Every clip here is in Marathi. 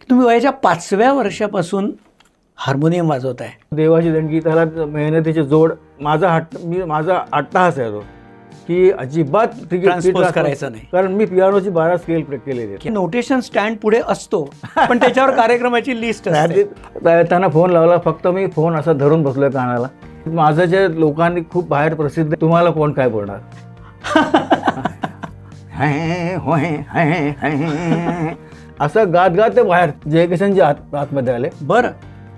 की तुम्ही वयाच्या पाचव्या वर्षापासून हार्मोनियम वाजवत आहे. देवाची देणगी त्याला मेहनतीची जोड माझा हट्ट मी माझा अट्टहास आहे तो की अजिबात करायचं नाही. कारण मी पियानोची बारा स्केल केलेली नोटेशन स्टँड पुढे असतो पण त्याच्यावर कार्यक्रमाची लिस्ट त्यांना फोन लावला फक्त मी फोन असा धरून बसलोय कानाला. माझं जे लोकांनी खूप बाहेर प्रसिद्ध तुम्हाला कोण काय बोलणार? होय. असं गात गात ते बाहेर जयकिशनजी आत आतमध्ये आले. बरं.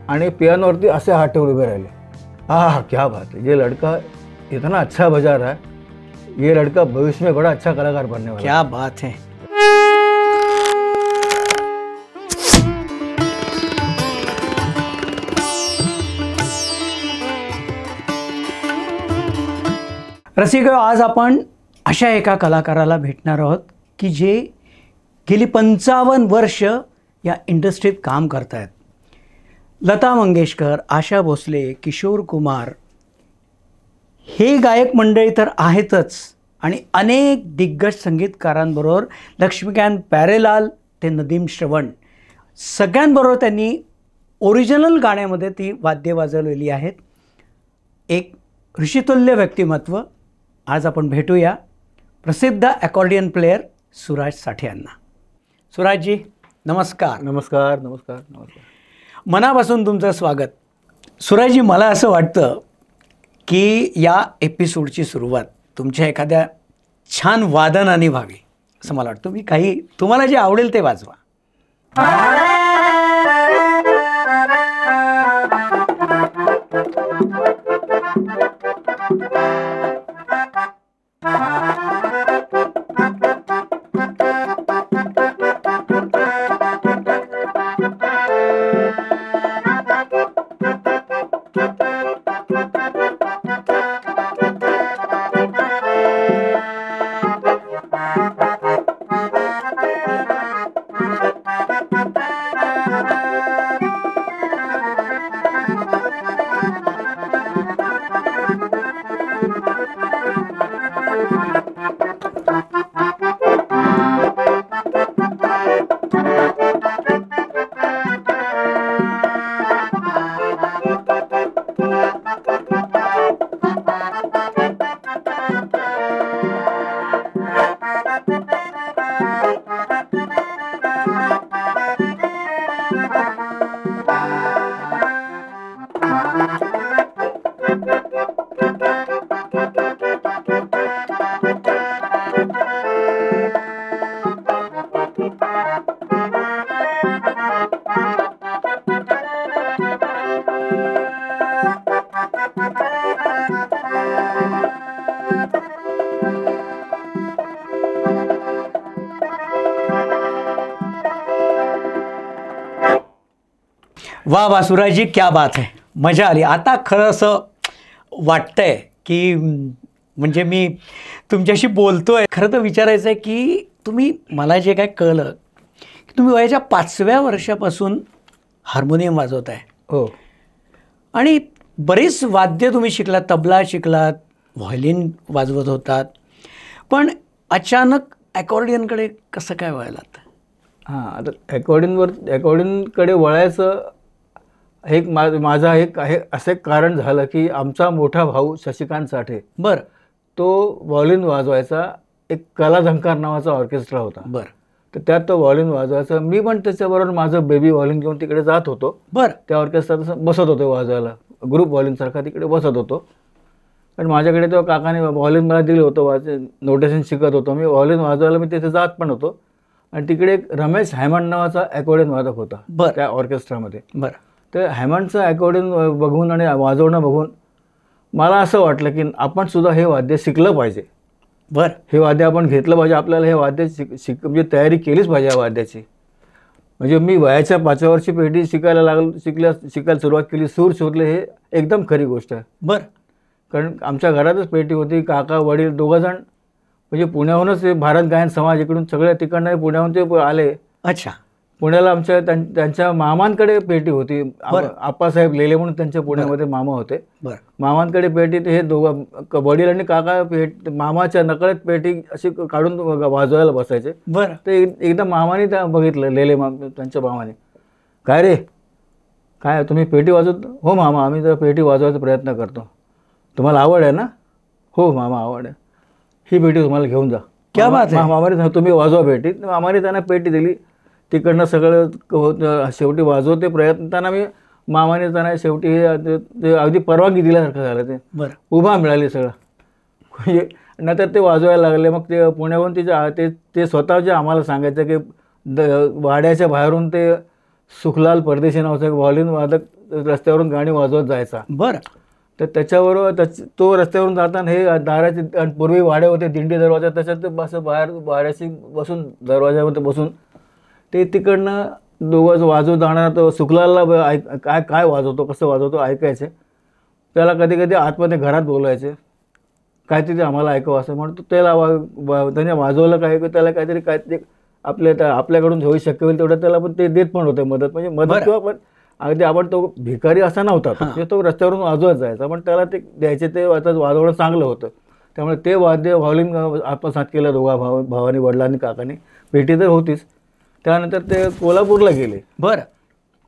आणि पियानोवरती असे हात ठेवून उभे राहिले. आह क्या बात है ये लड़का इतना अच्छा बजा रहा है ये लड़का भविष्य में बड़ा अच्छा कलाकार बनने वाला है. क्या बात है. रसिक आज आपण अशा एका कलाकाराला भेटणार आहोत की जे गेली पंचावन्न वर्ष या इंडस्ट्रीत काम करत आहेत लता मंगेशकर आशा भोसले किशोर कुमार हे गायक मंडळी तर आहेतच आणि अनेक दिग्गज संगीतकारांबरोबर लक्ष्मीकांत प्यारेलाल ते नदीम श्रवण सगळ्यांबरोबर त्यांनी ओरिजिनल गाण्यामध्ये ती वाद्य वाजवलेली आहेत. एक ऋषितुल्य व्यक्तिमत्व. आज आपण भेटूया. प्रसिद्ध ॲकॉर्डियन प्लेयर सुराज साठे यांना. सुराजजी नमस्कार. नमस्कार नमस्कार नमस्कार. मनापासून तुमचं स्वागत. सुराजी मला असं वाटतं की या एपिसोडची सुरुवात तुमच्या एखाद्या छान वादनाने व्हावी असं मला वाटतं. मी काही तुम्हाला जे आवडेल ते वाजवा. वा वा सुराजी क्या बात आहे मजा आली. आता खरं असं वाटतंय की म्हणजे मी तुमच्याशी बोलतोय. खरं तर विचारायचं आहे की तुम्ही मला जे काय कळलं की तुम्ही वयाच्या पाचव्या वर्षापासून हार्मोनियम वाजवत आहे हो. आणि बरीच वाद्य तुम्ही शिकलात तबला शिकलात व्हायलिन वाजवत होतात. पण अचानक अकॉर्डियनकडे कसं काय वळलात? हां आता अकॉर्डिंगवर अकॉर्डिंगकडे वळायचं एक मा माझा एक आहे असं एक कारण झालं की आमचा मोठा भाऊ शशिकांत साठे बरं. तो व्हॉलिन वाजवायचा एक कला झंकार नावाचा ऑर्केस्ट्रा होता. बरं. तर त्यात तो व्हॉलिन वाजवायचा. मी पण त्याच्याबरोबर माझं बेबी व्हॉलिन घेऊन तिकडे जात होतो. बरं. त्या ऑर्केस्ट्रात बसत होतो वाजवायला. ग्रुप व्हॉलिनसारखा तिकडे बसत होतो. पण माझ्याकडे तेव्हा काकाने व्हॉलिन मला दिलं होतं वाज नोटेशन शिकत होतो. मी व्हॉलिन वाजवायला मी तिथे जात पण होतो. आणि तिकडे एक रमेश हॅमंड नावाचा अकॉर्डियन वादक होता बरं. त्या ऑर्केस्ट्रामध्ये. बरं. तर हॅमंडचं अकॉर्डियन बघून आणि वाजवणं बघून मला असं वाटलं की आपण सुद्धा हे वाद्य शिकलं पाहिजे. बरं. हे वाद्य आपण घेतलं पाहिजे आपल्याला हे वाद्य शिक शिक म्हणजे तयारी केलीच पाहिजे या वाद्याची. म्हणजे मी वयाच्या पाचव्या वर्षी पेटी शिकायला लागलो शिकल्या शिकायला सुरुवात केली सूर शोधले हे एकदम खरी गोष्ट आहे. बरं. कारण आमच्या घरातच पेटी होती काका वडील दोघंजण. म्हणजे पुण्याहूनच हे भारत गायन समाज इकडून सगळ्या तिकडनं पुण्याहून ते आले. अच्छा. पुण्याला आमच्या त्यां- त्यांच्या मामांकडे पेटी होती. आप्पासाहेब लेले म्हणून त्यांच्या पुण्यामध्ये मामा होते. बरं. मामांकडे पेटी ते हे दोघं वडील आणि काका पेट मामाच्या नकळत पेटी अशी काढून वाजवायला बसायचे. बरं. ते एक- एकदा मामाने त्या बघितलं लेले माम त्यांच्या मामाने. काय रे? काय तुम्ही पेटी वाजवत हो मामा आम्ही तर पेटी वाजवायचा प्रयत्न करतो. तुम्हाला आवड आहे ना? हो मामा आवड आहे. ही पेटी तुम्हाला घेऊन जा. क्या बात मामाने तुम्ही वाजवा पेटी. मामाने त्यांना पेटी दिली. तिकडनं सगळं शेवटी वाजवते प्रयत्न त्यांना मी मामाने त्यांना शेवटी हे अगदी परवानगी दिल्यासारखं झालं ते. बरं. उभा मिळाली सगळं. म्हणजे नंतर ते वाजवायला लागले मग ते पुण्याहून तिचे ते ते स्वतःचे आम्हाला सांगायचं की द वाड्याच्या बाहेरून ते सुखलाल परदेशी नावाचा एक व्हॉलिन वादक रस्त्यावरून गाणी वाजवत जायचा. बरं. तर त्याच्याबरोबर त्याच तो रस्त्यावरून जाताना हे दाराचे पूर्वी वाडे होते दिंडी दरवाजा त्याच्यात ते असं बाहेर वाड्याशी बसून दरवाजामध्ये बसून ते तिकडनं दोघं वाजवत जाणार तो सुखलालला ऐक काय काय वाजवतो कसं वाजवतो ऐकायचे. त्याला कधी कधी आतमध्ये घरात बोलवायचे काहीतरी आम्हाला ऐकव असं म्हणतो त्याला वा त्याने वाजवलं काय की त्याला काहीतरी काहीतरी आपल्या त्या आपल्याकडून होऊ शक्य होईल तेवढं त्याला पण ते देत पण होते मदत. म्हणजे मदत. किंवा पण अगदी आपण तो भिकारी असा नव्हता तो. म्हणजे तो रस्त्यावरून वाजवत जायचा पण त्याला ते द्यायचे ते आता वाजवणं चांगलं होतं. त्यामुळे ते वाद्य व्हॉलिन आत्मसात केलं दोघा भाव भावानी वडिलांनी काकानी. पेटी तर होतीच. त्यानंतर ते कोल्हापूरला गेले. बरं.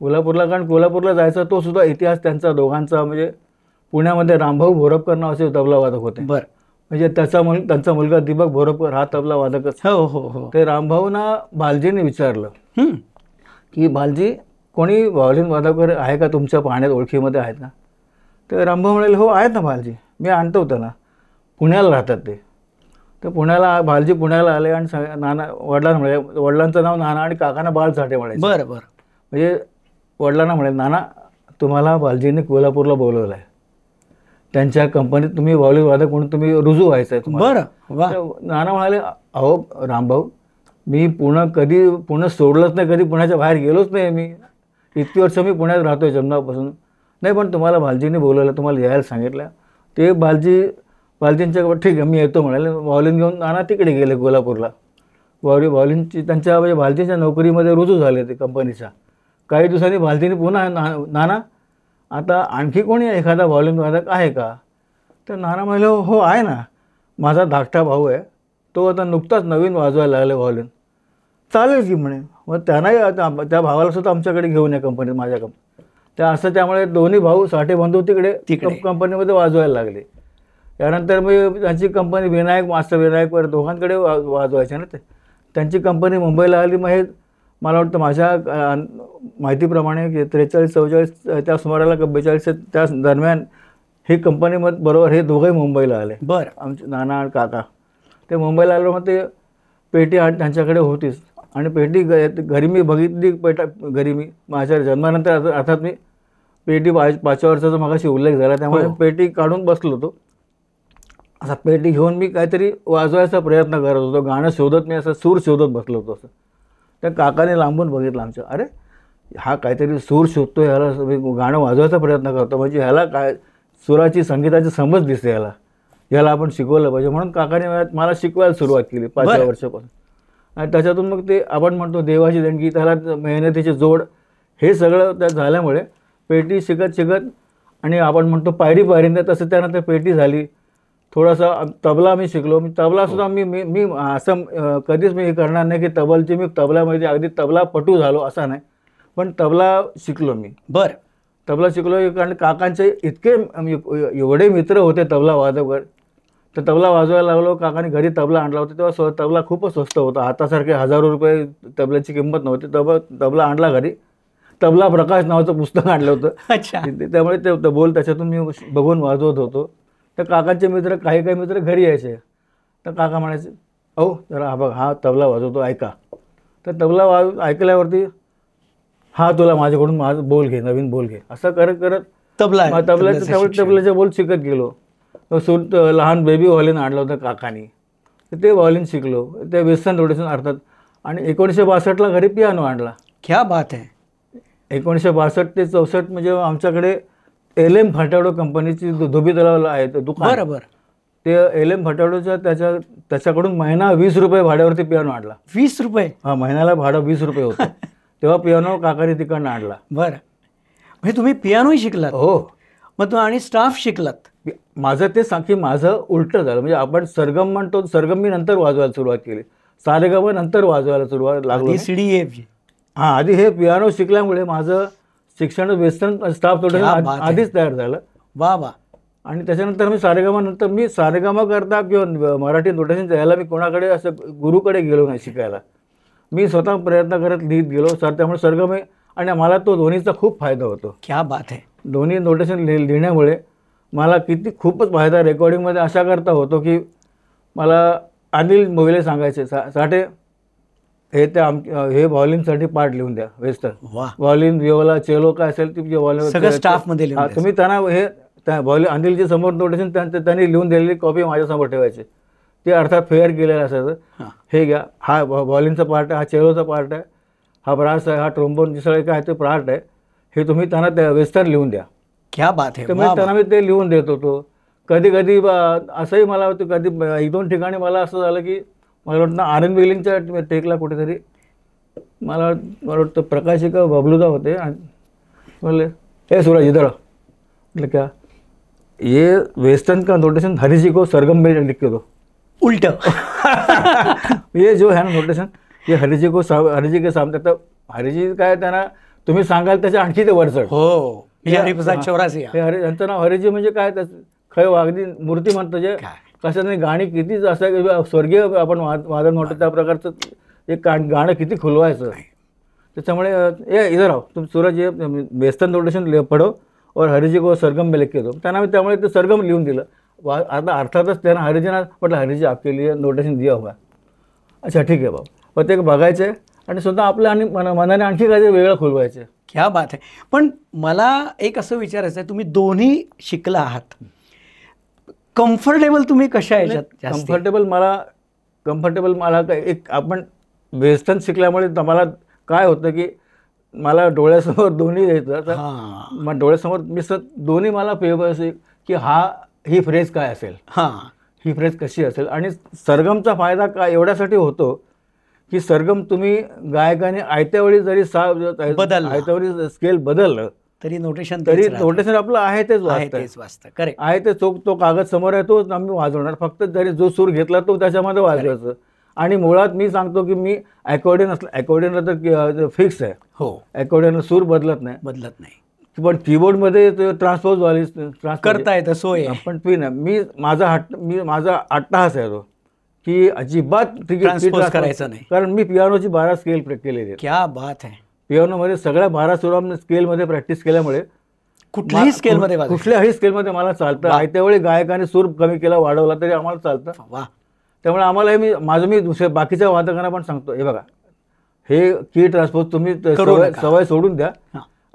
कोल्हापूरला कारण कोल्हापूरला जायचा तो सुद्धा इतिहास त्यांचा दोघांचा म्हणजे पुण्यामध्ये रामभाऊ भोरपकर नावाचे तबला वादक होते. बरं. म्हणजे त्याचा मुल त्यांचा मुलगा दीपक भोरपकर हा तबला वादकच. हो हो हो. ते रामभाऊना बालजीने विचारलं. की बालजी कोणी व्हायोलिन वादकर आहे का तुमच्या पाहण्यात ओळखीमध्ये आहेत ना? तर रामभाऊ म्हणाले हो आहेत ना बालजी. मी आणतो त्यांना. पुण्याला राहतात ते. तर पुण्याला बालजी पुण्याला आले आणि नाना वडिलांना म्हणाले वडिलांचं नाव नाना आणि काकांना बाळ साठे म्हणायचे. बरं बरं. म्हणजे वडिलांना म्हणाले नाना तुम्हाला बालजीने कोल्हापूरला बोलवलं आहे. त्यांच्या कंपनीत तुम्ही व्हायोलिन वादक म्हणून तुम्ही रुजू व्हायचं आहे. बरं नाना म्हणाले अहो रामभाऊ मी पुणे कधी पुणे सोडलंच नाही कधी पुण्याच्या बाहेर गेलोच नाही मी. इतकी वर्ष मी पुण्यात राहतोय जन्मापासून नाही पण तुम्हाला भालजीने बोलवलं तुम्हाला यायला सांगितलं. ते भालजी भालजींच्या ठीक आहे मी येतो म्हणाले. व्हॉलिन घेऊन नाना तिकडे गेले कोल्हापूरला. व्हॉली व्हॉलिनची त्यांच्या म्हणजे भालजीच्या नोकरीमध्ये रुजू झाले ते कंपनीच्या. काही दिवसांनी भालजीने पुन्हा ना नाना आता आणखी कोणी एखादा व्हॉलिन वादक आहे का? तर नाना म्हणाले हो आहे ना. माझा धाकटा भाऊ आहे. तो आता नुकताच नवीन वाजवायला लागले व्हॉलिन चालेल की म्हणे. मग त्यांनाही त्या भावाला सुद्धा आमच्याकडे घेऊन या कंपनीत माझ्या कंप त्या असं त्यामुळे दोन्ही भाऊ साठे बंधू तिकडे तिकडे. कंप- कंपनीमध्ये वाजवायला लागले. त्यानंतर मी त्यांची कंपनी विनायक मास्टर विनायक वर दोघांकडे वा वाजवायचे ना ते. त्यांची कंपनी मुंबईला आली मग हे मला वाटतं माझ्या माहितीप्रमाणे त्रेचाळीस चव्वेचाळीस त्या सुमाराला का बेचाळीस त्या दरम्यान ही कंपनीमध्ये बरोबर हे दोघंही मुंबईला आले. बरं. आमचे नाना आणि काका. ते मुंबईला आलो मग ते पेटी आठ त्यांच्याकडे होतीच. आणि पेटी घरी मी बघितली पेटा घरी मी माझ्या जन्मानंतर अर्थात अर्थात मी पेटी पाच पाचव्या वर्षाचा मगाशी उल्लेख झाला. त्यामुळे हो. पेटी काढून बसलो होतो. असा पेटी घेऊन मी काहीतरी वाजवायचा प्रयत्न करत होतो. गाणं शोधत मी असं सूर शोधत बसलो होतो असं. त्या काकाने लांबून बघितलं आमच्या अरे हा काहीतरी सूर शोधतो ह्याला. मी गाणं वाजवायचा प्रयत्न करतो. म्हणजे ह्याला काय सुराची संगीताची समज दिसते ह्याला. ह्याला आपण शिकवलं पाहिजे. म्हणून काकाने मला- शिकवायला सुरुवात केली पाचव्या. वर्षापासून. आणि त्याच्यातून मग ते आपण म्हणतो देवाची देणगी त्याला मेहनतीची जोड हे सगळं त्या झाल्यामुळे पेटी शिकत शिकत आणि आपण म्हणतो पायरी पायरीने तसं त्यानंतर पेटी झाली. थोडासा तबला मी शिकलो. मी तबलासुद्धा मी मी मी असं कधीच मी हे करणार नाही की तबलची मी तबल्यामध्ये अगदी तबला पटू झालो असा नाही. पण तबला शिकलो मी. बरं. तबला शिकलो कारण काकांचे इतके अं, एवढे मित्र होते तबला वादकवर तर तबला वाजवायला लागलो. काकाने घरी तबला आणला होता. तेव्हा स्व तबला खूपच स्वस्त होता. आतासारखे हजारो रुपये तबल्याची किंमत नव्हती. तब तबला आणला घरी. तबला प्रकाश नावाचं पुस्तक आणलं होतं. अच्छा. ते- त्यामुळे ते ते बोल त्याच्यातून मी बघून वाजवत होतो. तर काकांचे मित्र काही काही मित्र घरी यायचे. तर काका म्हणायचे अहो जरा हा बघ हा तबला वाजवतो ऐका. तर तबला वाज ऐकल्यावरती हा तुला माझ्याकडून माझं बोल घे नवीन बोल घे. असं करत करत तबला तबल्याचं त्यामुळे. तबल्याचे बोल शिकत गेलो. सूट लहान बेबी व्हॉलिन आणलं होतं काकानी. तर ते व्हॉलिन शिकलो. ते वेस्टर्न रोटेशन अर्थात. आणि एकोणीसशे बासष्टला घरी पियानो आणला. क्या बात आहे. एकोणीसशे बासष्ट ते चौसष्ट म्हणजे आमच्याकडे एल एम फटाडो कंपनीची धोबी तलावला आहे ते दुकान. बरं बरं ते एल एम फटाडोच्या त्याच्या त्याच्याकडून महिना वीस रुपये भाड्यावरती पियानो आणला. वीस रुपये? हा महिन्याला भाडं वीस रुपये होतं. तेव्हा पियानो काकाने तिकडनं आणला. बरं. म्हणजे तुम्ही पियानोही शिकलात? हो. मग तू आणि स्टाफ शिकलात? माझं ते सांग की माझं उलटं झालं. म्हणजे आपण सरगम म्हणतो सरगम मी नंतर वाजवायला सुरुवात केली. सारेगम नंतर वाजवायला सुरुवात लागलो डी सी डी एफ हां आधी हे पियानो शिकल्यामुळे माझं शिक्षण वेस्टर्न स्टाफ थोडं क्या बात आहे. आधीच तयार झालं. वा वा. आणि त्याच्यानंतर मी सारेगामा नंतर मी सारेगामा करता किंवा मराठी नोटेशन यायला मी कोणाकडे असं गुरुकडे गेलो नाही शिकायला. मी स्वतः प्रयत्न करत लिहित गेलो. सर त्यामुळे सरगम आणि मला तो दोन्हीचा खूप फायदा होतो. क्या बात आहे दोन्ही नोटेशन लिह लिहिण्यामुळे मला किती खूपच फायदा रेकॉर्डिंगमध्ये अशा करता होतो की मला अनिल मोहिले सांगायचे सा साठे हे त्या आम हे व्हॉलिनसाठी पार्ट लिहून द्या वेस्टर्न. व्हॉलिन विओला चेलो काय असेल ती व्हॉलिन स्टाफमध्ये. तुम्ही त्यांना हे व्हॉलिन अनिलचे समोर नोटेशन त्यांनी लिहून दिलेली कॉपी माझ्यासमोर ठेवायची. ते अर्थात फेअर केलेलं असायचं हां. घ्या. हा व्हॉलिनचा पार्ट आहे हा चेलोचा पार्ट आहे हा ब्रास आहे हा ट्रोम्बोन सगळे काय ते पार्ट आहे हे तुम्ही त्यांना त्या वेस्टर्न लिहून द्या. क्या बात आहे मी त्यांना मी ते लिहून देत होतो. कधी कधी असंही मला होतं कधी एक दोन ठिकाणी मला असं झालं की मला वाटतं आनंद बिलिंगच्या टेकला कुठेतरी. मला मला वाटतं प्रकाश का बबलुदा होते. आणि बोलले हे सूरज इधर आओ." म्हटलं क्या? ये वेस्टर्न का नोटेशन हरी को सरगम में लिख के दो. उलट. ये जो है ना नोटेशन ये हरिजी को हरिजी के सामने तर हरिजी काय त्यांना तुम्ही सांगाल त्याच्या आणखी ते वरचढ. हो. हे हरिप्रसाद चौरासी हे हरी यांचं नाव हरिजी म्हणजे काय? त्याचं खय अगदी मूर्ती म्हणतो जे? कसं नाही गाणी किती असं की स्वर्गीय आपण वाद वादन म्हणतो त्या प्रकारचं एक गा- गाणं किती खुलवायचं? त्याच्यामुळे ये इधर आओ तुम सूरज वेस्टर्न नोटेशन ले पढो और हरिजी को सरगम में के दो त्यांना मी त्यामुळे ते सरगम लिहून दिलं. वा आता अर्थातच त्यांना हरिजीना म्हटलं हरिजी आपके लिए नोटेशन दिया हुआ है. अच्छा ठीक आहे बाबा पण ते बघायचे आणि स्वतः आपल्या आणि मना- मनाने आणखी काहीतरी वेगळं खुलवायचे. क्या बात आहे. पण मला एक असं विचारायचं आहे तुम्ही दोन्ही शिकला आहात. कम्फर्टेबल तुम्ही कशा याच्यात? कम्फर्टेबल मला कम्फर्टेबल मला काय एक आपण वेस्टर्न शिकल्यामुळे मला काय होतं की मला डोळ्यासमोर दोन्ही यायचं. तर हां. मग डोळ्यासमोर मी स दोन्ही मला पेपर असे की हा ही फ्रेज काय असेल? हां. ही फ्रेज कशी असेल? आणि सरगमचा फायदा काय एवढ्यासाठी होतो की सरगम तुम्ही गायकाने आयत्या वेळी जरी सा बदलला. आयत्या वेळी स्केल बदललं तरी नोटेशन तरी नोटेशन आपलं आहे तेच तेच वाचतं करेक्ट आहे ते चोक तो कागद समोर आहे तोच आम्ही वाजवणार फक्त जरी जो सूर घेतला तो त्याच्यामध्ये वाजवायचं आणि मुळात मी सांगतो की मी अकॉर्डियन असलं अकॉर्डियनला तर फिक्स आहे. हो. अकॉर्डियनला सूर बदलत नाही. बदलत नाही. पण कीबोर्डमध्ये ट्रान्सपोज वाली करता येतं सोय. पण पिन. मी माझा हट्ट मी माझा अट्टाहास आहे तो की अजिबात करायचं नाही. कारण मी पियानोची बारा स्केल केलेली क्या बात आहे. पियानोमध्ये सगळ्या बारा सुरा स्केलमध्ये प्रॅक्टिस केल्यामुळे कुठल्याही स्केलमध्ये कुठल्याही स्केलमध्ये मला चालतं. आयत्या वेळी गायकाने सूर कमी केला वाढवला तरी आम्हाला चालतं. वा त्यामुळे आम्हाला हे मी माझं मी दुसऱ्या बाकीच्या वादकांना पण सांगतो. हे बघा. हे की ट्रान्सपोज तुम्ही सवय सोडून द्या.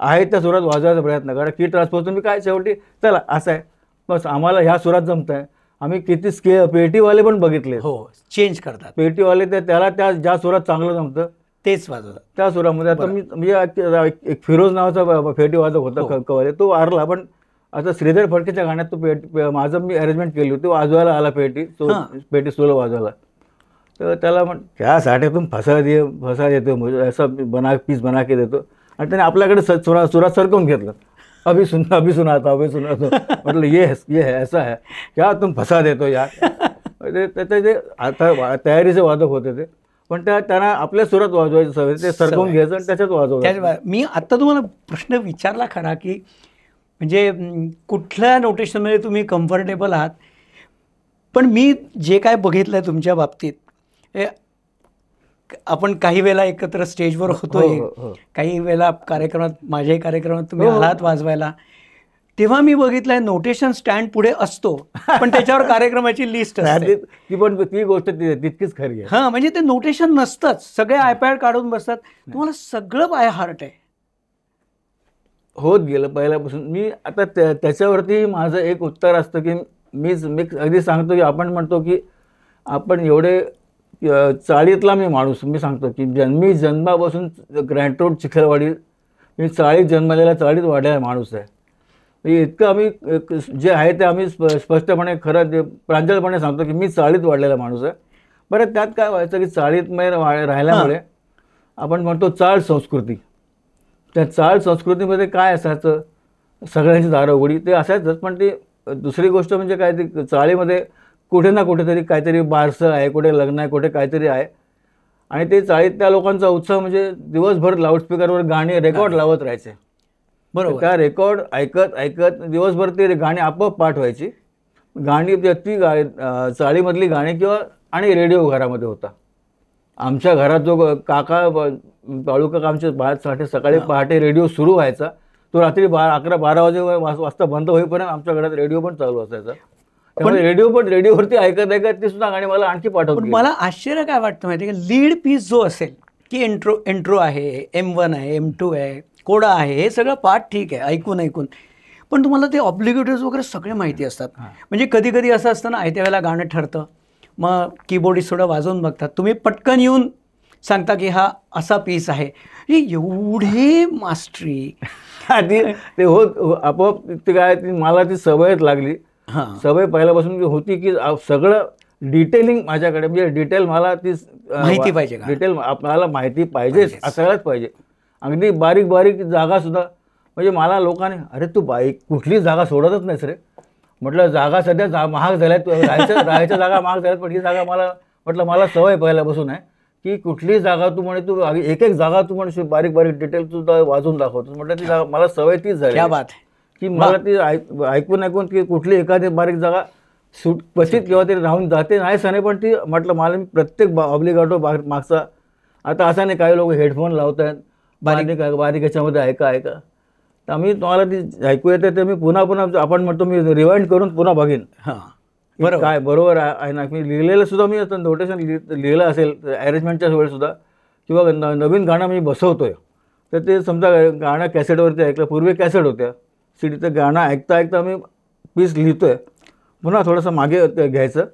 आहे त्या सुरात वाजवायचा प्रयत्न करा. की ट्रान्सपोज तुम्ही काय शेवटी? चला असं आहे. बस आम्हाला ह्या सुरात जमत आहे आम्ही किती स्के पेटीवाले पण बघितले हो चेंज करतात. पेटीवाले ते त्याला त्या ज्या सुरात चांगलं जमतं तेच वाजवतात त्या सुरामध्ये आता मी म्हणजे एक- फिरोज नावाचा पेटी वादक होता हो. क- कवाले तो वारला पण आता श्रीधर फडकेच्या गाण्यात तो पेटी माझं मी अरेंजमेंट केली होती. वाजवायला आला पेटी तो. पेटी सोलो वाजवायला. तर त्याला म्हण क्या साठी तुम फसा दे फसा देतो ऐसा बना पीस बना के देतो. आणि त्याने आपल्याकडे स- सुरा सुरात सरकवून घेतलं. अभी सुन अभी सुनाता अभी सुनातो. म्हटलं ये ये है ऐसा है. क्या तुम फसा देतो यार? ते आता तयारीचे वादक होते ते. पण त्या त्यांना आपल्या सुरात वाजवायची सवय ते सरकवून. घ्यायचं आणि त्याच्यात वाजवायचं मी आत्ता तुम्हाला प्रश्न विचारला खरा की म्हणजे कुठल्या नोटेशनमध्ये तुम्ही कम्फर्टेबल आहात पण मी जे काय बघितलं आहे तुमच्या बाबतीत हे आपण काही वेळेला एकत्र स्टेजवर होतोय हो, हो. काही वेळेला कार्यक्रमात माझ्याही कार्यक्रमात तुम्ही हो, हो. आलात वाजवायला तेव्हा मी बघितलंय नोटेशन स्टँड पुढे असतो पण त्याच्यावर कार्यक्रमाची लिस्ट असते. ती पण ती गोष्ट तितकीच खरी आहे. हां म्हणजे ते नोटेशन नसतंच. सगळे आयपॅड काढून बसतात. तुम्हाला सगळं बाय हार्ट आहे. होत गेलं पहिल्यापासून. मी आता त्या त्याच्यावरती माझं एक उत्तर असतं की मीच मी अगदी सांगतो की आपण म्हणतो की आपण एवढे चाळीतला मी माणूस. मी सांगतो की जन्मी जन्मापासून ग्रँट रोड चिखलवाडी मी चाळीत जन्मलेला चाळीत वाढलेला माणूस आहे. म्हणजे इतकं आम्ही जे आहे ते आम्ही स्प स्पष्टपणे खरं ते प्रांजळपणे सांगतो की मी चाळीत वाढलेला माणूस आहे. बरं त्यात काय व्हायचं की चाळीत मध्ये रा- राहिल्यामुळे आपण म्हणतो चाळ संस्कृती. त्या चाळ संस्कृतीमध्ये काय असायचं? सगळ्यांची दारं उघडी ते असायचंच पण ती दुसरी गोष्ट म्हणजे काय ती चाळीमध्ये कुठे ना कुठेतरी काहीतरी बारसं आहे कुठे लग्न आहे कुठे काहीतरी आहे. आणि ते चाळीत त्या लोकांचा उत्साह म्हणजे दिवसभर लाऊडस्पीकरवर गाणी रेकॉर्ड लावत राहायचे. बरोबर. त्या रेकॉर्ड ऐकत ऐकत दिवसभर ते गाणी आपोआप पाठ व्हायची गाणी ती गा चाळीमधली गाणी किंवा आणि रेडिओ घरामध्ये होता. आमच्या घरात जो काका ब- बाळू काका आमचे बाळासाठी सकाळी पहाटे रेडिओ सुरू व्हायचा. तो रात्री बारा अकरा बारा वाजे वाज- वाजता बंद होईपर्यंत आमच्या घरात रेडिओ पण चालू असायचा. त्यामुळे रेडिओ पण रेडिओवरती ऐकत ऐकत ती सुद्धा गाणी मला आणखी पाठवत पण. मला आश्चर्य काय वाटतं माहिती आहे का? लीड पीस जो असेल की इंट्रो इंट्रो आहे एम वन आहे एम टू आहे कोडा आहे हे सगळं पाठ ठीक आहे ऐकून ऐकून. पण तुम्हाला ते ऑब्लिगेटिव्ह वगैरे सगळे माहिती असतात. म्हणजे कधी कधी असं असतं ना आयत्या वेळेला गाणं ठरतं. मग कीबोर्डिस्ट थोडं वाजवून बघतात. तुम्ही पटकन येऊन सांगता की हा असा पीस आहे. हे एवढे मास्टरी ती ते होत हो- आपोआप ते काय मला ती सवयच लागली. सवय पहिल्यापासून होती की सगळं डिटेलिंग माझ्याकडे म्हणजे डिटेल मला ती माहिती पाहिजे? डिटेल आपल्याला माहिती पाहिजेच. असायलाच पाहिजे. अगदी बारीक बारीक जागा सुद्धा. म्हणजे मला लोकांनी अरे तू बाईक कुठली जागा सोडतच नाहीस रे. म्हटलं जागा सध्या जा महाग झाल्यात राहायच्या राहायच्या जागा महाग झाल्यात पण ही जागा मला म्हटलं मला सवय पहिल्यापासून आहे की कुठली जागा तू म्हणे तू एक एक जागा तू म्हणजे बारीक बारीक डिटेल सुद्धा वाजून दाखवतो म्हटलं ती जागा मला सवय तीच झाली बात की मला ती ऐक- ऐकून ऐकून की कुठली एखादी बारीक जागा सुट क्वचित किंवा तरी राहून जाते नाही सने पण ती म्हटलं मला मी प्रत्येक ऑब्लिगाटो मागचा आता असं नाही काही लोक हेडफोन लावत आहेत बारीक बारीक याच्यामध्ये ऐका ऐका तर आम्ही तुम्हाला ती ऐकू येते ते मी पुन्हा पुन्हा आपण म्हणतो मी रिवाइंड करून पुन्हा बघीन. हां बरोबर. काय बरोबर आहे ना? मी लिहिलेलं सुद्धा मी आता नोटेशन लिहिलं असेल अरेंजमेंटच्या वेळेस सुद्धा. किंवा न नवीन गाणं मी बसवतोय. तर ते समजा गाणं कॅसेटवरती ऐकलं पूर्वी कॅसेट होत्या. सीडीचं गाणं ऐकता ऐकता मी पीस लिहितोय. पुन्हा थोडंसं मागे ते घ्यायचं.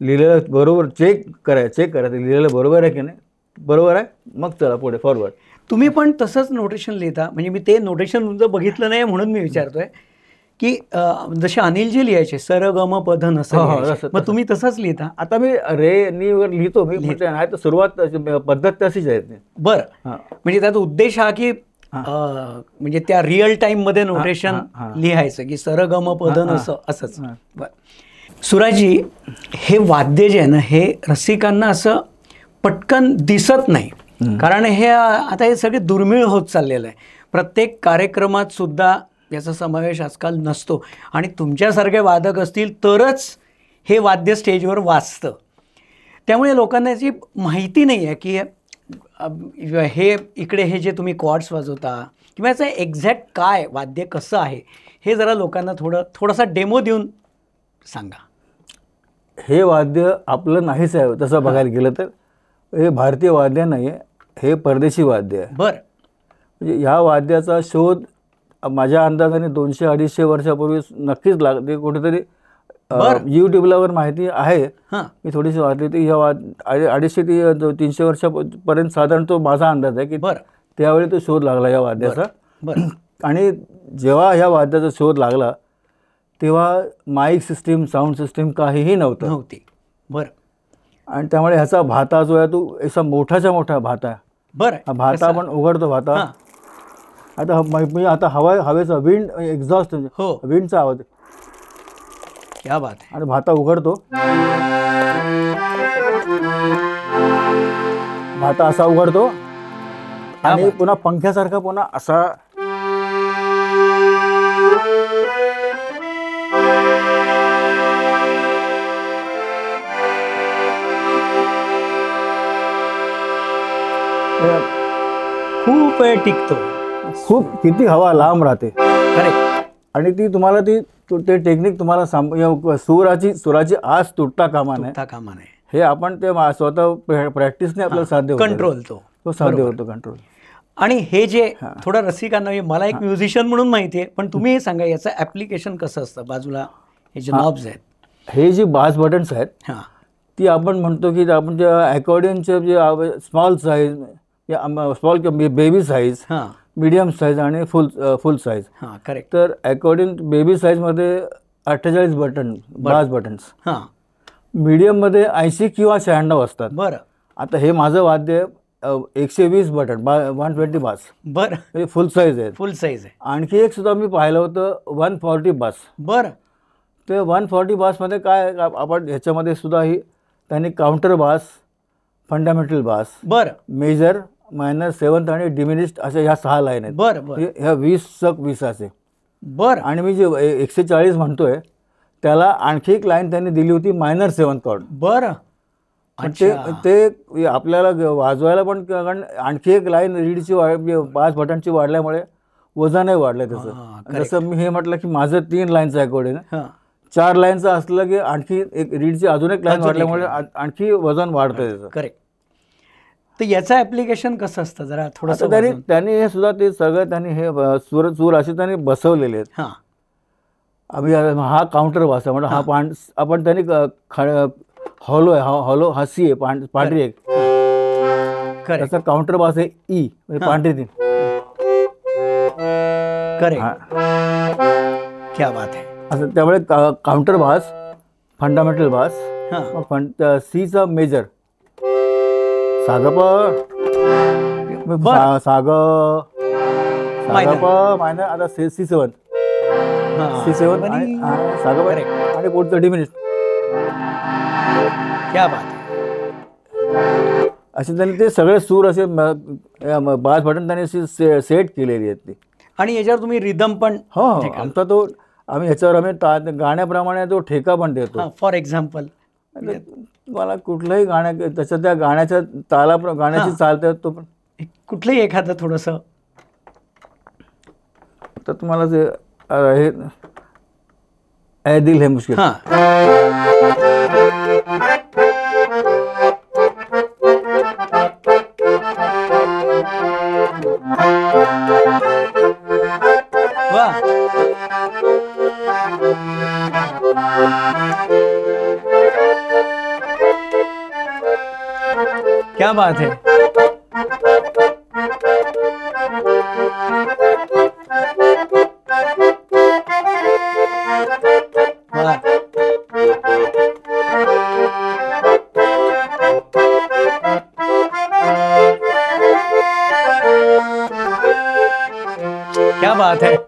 लिहिलेलं बरोबर चेक करायचं चेक करायचं. लिहिलेलं बरोबर आहे की नाही? बरोबर आहे? मग चला पुढे फॉरवर्ड तुम्ही पण तसंच नोटेशन लिहिता. म्हणजे मी ते नोटेशन तुमचं बघितलं नाही म्हणून मी विचारतोय. की जसे अनिलजी लिहायचे सर गम पध नसं हो, हो, लिहायचे. मग तुम्ही तसंच लिहिता? आता मी रे नी वगैरे लिहितो मी म्हणजे नाही तर सुरुवात पद्धत तशीच आहे बरं. म्हणजे त्याचा उद्देश हा की म्हणजे त्या रिअल टाइममध्ये नोटेशन. लिहायचं की सर गम पध हां, हां. नसं असंच. बरं. सुराजी हे वाद्य जे आहे ना हे रसिकांना असं पटकन दिसत नाही. कारण हे आता हे सगळे दुर्मिळ होत चाललेलं आहे. प्रत्येक कार्यक्रमात सुद्धा याचा समावेश आजकाल नसतो. आणि तुमच्यासारखे वादक असतील तरच हे वाद्य स्टेजवर वाजतं. त्यामुळे लोकांना याची माहिती नाही आहे की हे इकडे हे जे तुम्ही कॉर्ड्स वाजवता किंवा याचं एक्झॅक्ट काय वाद्य कसं आहे हे जरा लोकांना थोडं थोडासा डेमो देऊन सांगा. हे वाद्य आपलं नाहीच आहे. तसं बघायला गेलं तर हे भारतीय वाद्य नाही आहे हे परदेशी वाद्य आहे. बरं. म्हणजे ह्या वाद्याचा शोध माझ्या अंदाजाने दोनशे अडीचशे वर्षापूर्वी नक्कीच लाग ते कुठेतरी बरं. यूट्यूबला वर माहिती आहे. हां. मी थोडीशी वाचली होती. ह्या वाद अडी- अडीचशे ते तीनशे वर्षापर्यंत साधारण तो माझा अंदाज आहे की बरं. त्यावेळी तो शोध लागला या वाद्याचा. बरं. आणि जेव्हा ह्या वाद्याचा शोध लागला तेव्हा माईक सिस्टीम साऊंड सिस्टीम काहीही नव्हतं. नव्हती. बरं. आणि त्यामुळे ह्याचा भाता जो आहे तो असा मोठाच्या मोठा भाता आहे. बरं. भाता आपण उघडतो भाता. आता ह- म- मी आता हवा हवेचा विंड एक्झॉस्ट हो. विंडचा आवाज क्या बात आहे. आणि भाता उघडतो. भाता असा उघडतो. आणि पुन्हा पंख्यासारखा पुन्हा असा खूप वेळ टिकतो. खूप किती हवा लांब राहते. करेक्ट आणि ती तुम्हाला ती तु- टेक्निक तुम्हाला या सुराची सुराची आज तुटता कामा तुटता कामा नये. हे आपण ते स्वतः प्रॅ- प्रॅक्टिसने आपल्याला साध्य होतं. कंट्रोल तो. तो साध्य होतो कंट्रोल आणि हे जे थोडं रसिकांना मला एक म्युझिशियन म्हणून माहिती आहे पण तुम्ही हे सांगा याचं ॲप्लिकेशन कसं असतं? बाजूला हे जे नॉब्स आहेत. हे जी बास बटन्स आहेत हां. ती आपण म्हणतो की आपण ज्या अकॉर्डियनचे जे स्मॉल साईज या स्मॉल बेबी साईज हां. मीडियम साईज आणि फुल फुल साईज हां करेक्ट तर अकॉर्डिंग बेबी साईजमध्ये अठ्ठेचाळीस बटन बास बटन्स हां. मीडियममध्ये ऐंशी किंवा शहाण्णव असतात. बरं. आता हे माझं वाद्य एकशे वीस बटन बा वन ट्वेंटी बास बरं. म्हणजे फुल साईज आहेत. फुल साईज आहे. आणखी एक सुद्धा मी पाहिलं होतं वन फॉर्टी बास बरं. ते वन फॉर्टी बासमध्ये काय आहे आपण ह्याच्यामध्ये सुद्धा ही त्यांनी काउंटर बास फंडामेंटल बास बरं. मेजर मायनर सेवन्थ आणि डिमिनिस्ड अशा ह्या सहा लाईन आहेत. बरं बरं. ह्या वीस सक वीसाचे बरं. आणि मी जे एकशे चाळीस म्हणतोय त्याला आणखी एक लाईन त्यांनी दिली होती मायनर सेवन कॉर्ड बरं. ते. ते आपल्याला वाजवायला पण कारण आणखी एक लाईन रीडची वाढ म्हणजे पाच बटनची वाढल्यामुळे वजनही वाढलं त्याचं. जसं मी हे म्हटलं की माझं तीन लाईनचं अकॉर्डिंग हां. चार लाईनचं असलं की आणखी एक रीडची अजून एक लाईन वाढल्यामुळे आणखी वजन वाढतं त्याचं. करेक्ट तर याचं ॲप्लिकेशन कसं असतं? जरा थोडंसं त्यांनी. त्यांनी हे सुद्धा ते सगळं त्यांनी हे सूर सूर असे त्यांनी बसवलेले आहेत. हां. आम्ही हा काउंटर वाचा म्हणजे हा पांढ आपण त्यांनी हॉलो आहे हा- हॉलो हसी आहे पांढ पांढरी एक. त्याचा काउंटर बास आहे ई म्हणजे पांढरी तीन. करेक्ट हा. क्या बात आहे असं त्यामुळे काउंटर बास फंडामेंटल बास फंड सीचा मेजर सागप बरं. साग Minor. सागप मायनर आता C C seven. C seven आणि- सागप Correct. आणि पुढचं डिमिनिट क्या बात असे त्यांनी ते सगळे सूर असे बास बटन त्यांनी सेट केलेली आहेत ती आणि याच्यावर तुम्ही रिदम पण हो हो. आमचा तो आम्ही ह्याच्यावर आम्ही गाण्याप्रमाणे तो ठेका पण देतो फॉर एक्झाम्पल मला कुठलंही गाण्या त्याच्या त्या गाण्याच्या ताला गाण्याची चालते तो पण कुठलंही एखादं थोडंसं. तर तुम्हाला ते अ, हे दिल है मुश्किल. हां. क्या बात है? क्या बात है?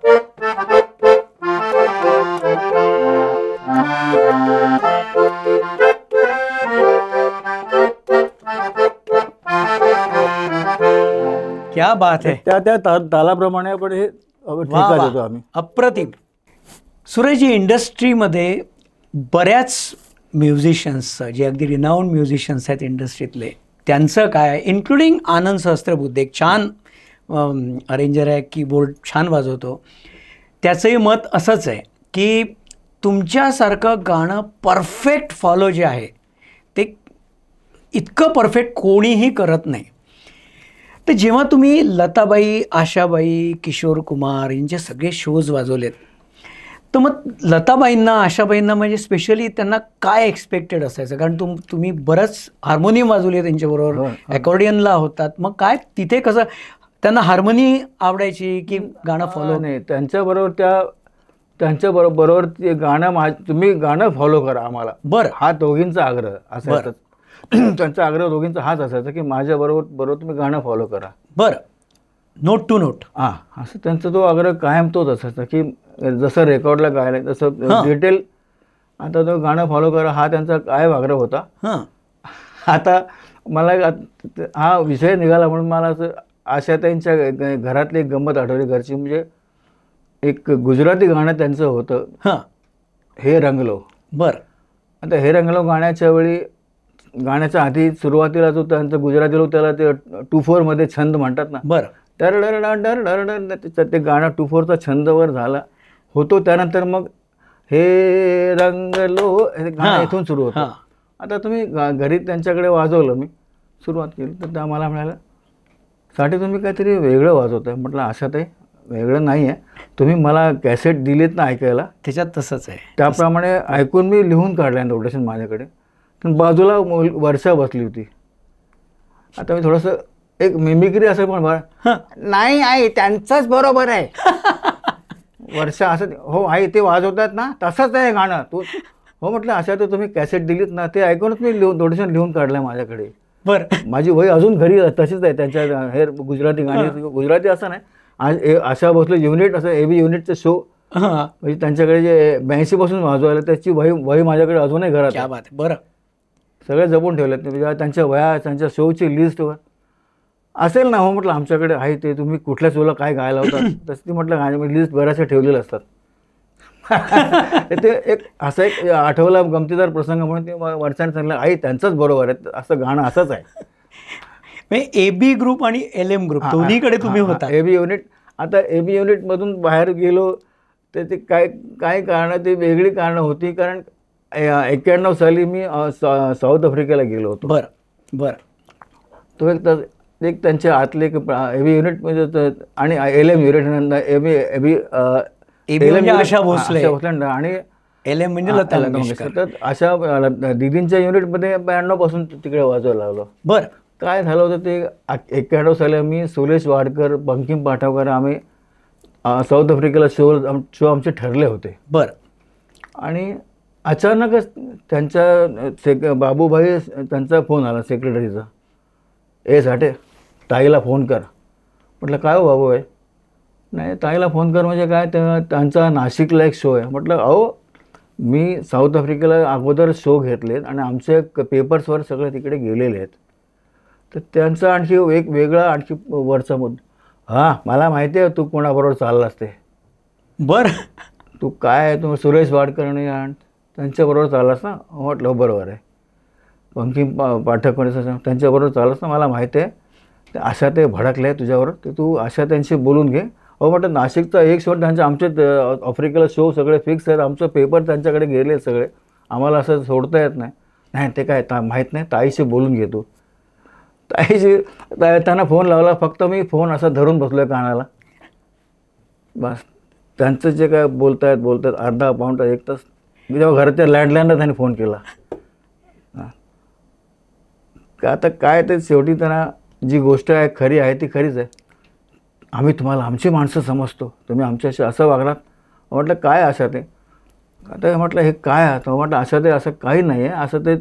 क्या बात है। त्या त्या तालाप्रमाणे आपण हे ठेका. देतो आम्ही. अप्रतिम. सुरेशजी इंडस्ट्रीमध्ये बऱ्याच म्युझिशियन्सचं जे अगदी रिनाऊंड म्युझिशियन्स आहेत इंडस्ट्रीतले त्यांचं काय इन्क्लुडिंग आनंद सहस्त्रबुद्धे एक छान अरेंजर आहे कीबोर्ड छान वाजवतो. त्याचंही मत असंच आहे की तुमच्यासारखं गाणं परफेक्ट फॉलो जे आहे ते इतकं परफेक्ट कोणीही करत नाही. तर जेव्हा तुम्ही लताबाई आशाबाई किशोर कुमार यांचे सगळे शोज वाजवलेत तर मग लताबाईंना आशाबाईंना म्हणजे स्पेशली त्यांना काय एक्सपेक्टेड असायचं? कारण तुम तुम्ही बरंच हार्मोनियम वाजवले त्यांच्याबरोबर हो, हो. अकॉर्डियनला होतात. मग काय तिथे कसं त्यांना हार्मोनी आवडायची की गाणं फॉलो नाही त्यांच्याबरोबर त्या त्यांच्या बरो- बरोबर ते गाणं मा तुम्ही गाणं फॉलो करा आम्हाला. बरं. हा दोघींचा आग्रह. असायचा त्यांचा आग्रह दोघींचा हाच असायचा की माझ्या बरोबर तुम्ही गाणं फॉलो करा. बरं. नोट टू नोट हा असं त्यांचा तो आग्रह कायम तोच असायचा की जसं रेकॉर्डला गायला. तसं डिटेल आता तो गाणं फॉलो करा हा त्यांचा कायम आग्रह होता. हां. आता मला हा विषय निघाला म्हणून मला असं आशाताईंच्या घरातली एक गंमत आठवली घरची म्हणजे एक गुजराती गाणं त्यांचं होतं. हां. हे रंगलो. बरं. आता हे रंगलो गाण्याच्या वेळी गाण्याच्या आधी सुरुवातीला जो त्यांचा गुजराती लोक त्याला ते टू फोरमध्ये छंद म्हणतात ना. बरं. डर डर डर डर डर ते गाणं टू फोरचा छंद वर झाला. होतो त्यानंतर मग हे रंगलो हे हां. गाणं इथून सुरू होतं. आता तुम्ही घरी त्यांच्याकडे वाजवलं मी सुरुवात केली तर त्या मला म्हणाल्या साठी तुम्ही काहीतरी वेगळं वाजवत आहे म्हटलं अशात आहे वेगळं नाही आहे तुम्ही मला कॅसेट दिलेत ना ऐकायला. त्याच्यात तसंच आहे. त्याप्रमाणे ऐकून मी लिहून काढलं नोटेशन माझ्याकडे. बाजूला मुल- वर्षा बसली होती. आता मी थोडंसं एक मिमिक्री असं पण बरं नाही आई त्यांचंच बरोबर आहे. वर्षा असं हो आई ते वाजवतात ना तसंच आहे गाणं. तू हो म्हटलं अशा तर तुम्ही कॅसेट दिलीत ना ते ऐकूनच मी लिहून नोटेशन लिहून काढलं माझ्याकडे. बरं. माझी वय अजून घरी तशीच आहे त्यांच्या हे गुजराती गाणी गुजराती असं नाही. आज ए- आशा भोसले युनिट असं ए बी युनिटचं शो म्हणजे त्यांच्याकडे जे ब्याऐंशी पासून वाजवायला त्याची वही वही माझ्याकडे अजूनही घरात बरं. सगळे जपून ठेवलेत. म्हणजे त्यांच्या वया त्यांच्या शोची लिस्ट असेल ना हो म्हटलं आमच्याकडे आहे ते तुम्ही कुठल्या शोला काय गायला होता? तसं ती म्हटलं गाणी लिस्ट बऱ्याचशा ठेवलेल्या असतात. ते एक असं एक आठवला गमतीदार प्रसंग म्हणून ते वर्षाने सांगितलं आई त्यांचंच बरोबर आहे. असं गाणं असंच आहे. म्हणजे ए बी ग्रुप आणि एल एम ग्रुप दोन्हीकडे तुम्ही होता ए बी युनिट आता ए बी युनिटमधून बाहेर गेलो तर ते काय काय कारणं ते वेगळी कारणं होती कारण एक्क्याण्णव साली मी साऊथ आफ्रिकेला गेलो होतो. बरं बरं. तो एक तर एक त्यांच्या आतले एक ए बी युनिट म्हणजे आणि L M unit A B A B AB म्हणजे आशा भोसले. आणि एल एम म्हणजे लता लता मंगेशकर. अशा दिदींच्या युनिटमध्ये ब्याण्णवपासून तिकडे वाजवायला लागलो. बरं. काय झालं होतं ते एक्क्याण्णव साली मी सुरेश वाडकर बंकिम पाठवकर आम्ही साऊथ आफ्रिकेला शो शो आमचे ठरले होते. बरं. आणि अचानकच त्यांच्या सेक बाबूभाई त्यांचा फोन आला सेक्रेटरीचा ए साठे ताईला फोन कर. म्हटलं काय हो बाबूभाई? नाही ताईला फोन कर म्हणजे काय? त्या त्यांचा नाशिकला एक शो आहे. म्हटलं अहो मी साऊथ आफ्रिकेला अगोदर शो घेतलेत आणि आमचे क- पेपर्सवर सगळे तिकडे गेलेले आहेत. तर त्यांचा आणखी एक वेगळा आणखी वरचा मुद्दा हां मला माहिती आहे तू कोणाबरोबर चाललास ते. बरं. तू काय आहे? तू सुरेश वाडकर आणि आण. त्यांच्याबरोबर चाललास ना म्हटलं हो बरोबर आहे. बंकिम पा पाठक त्यांच्याबरोबर चाललास ना मला माहिती आहे ते अशा ते भडकले तुझ्यावर ते तू अशा त्यांशी बोलून घे. हो म्हटलं नाशिकचा एक शो त्यांचे आमचे आफ्रिकेला शो सगळे फिक्स आहेत आमचं पेपर त्यांच्याकडे गेले सगळे. आम्हाला असं सोडता येत नाही. नाही ते काय ता माहीत नाही ताईशी बोलून घे तू. ताईशी ता- त्यांना फोन लावला फक्त मी फोन असा धरून बसलो आहे कानाला. बस. त्यांचं जे काय बोलतायत बोलतायत अर्धा पाऊण तास एक तास मी जेव्हा घराच्या लँडलाईनला त्यांनी फोन केला. का आता काय ते शेवटी त्यांना जी गोष्ट आहे खरी आहे ती खरीच आहे. आम्ही तुम्हाला आमची माणसं समजतो. तुम्ही आमच्याशी असं वागलात. म्हटलं काय आशा ते? आता हे म्हटलं हे काय आहे? तर म्हटलं असं ते असं काही नाही आहे असं ते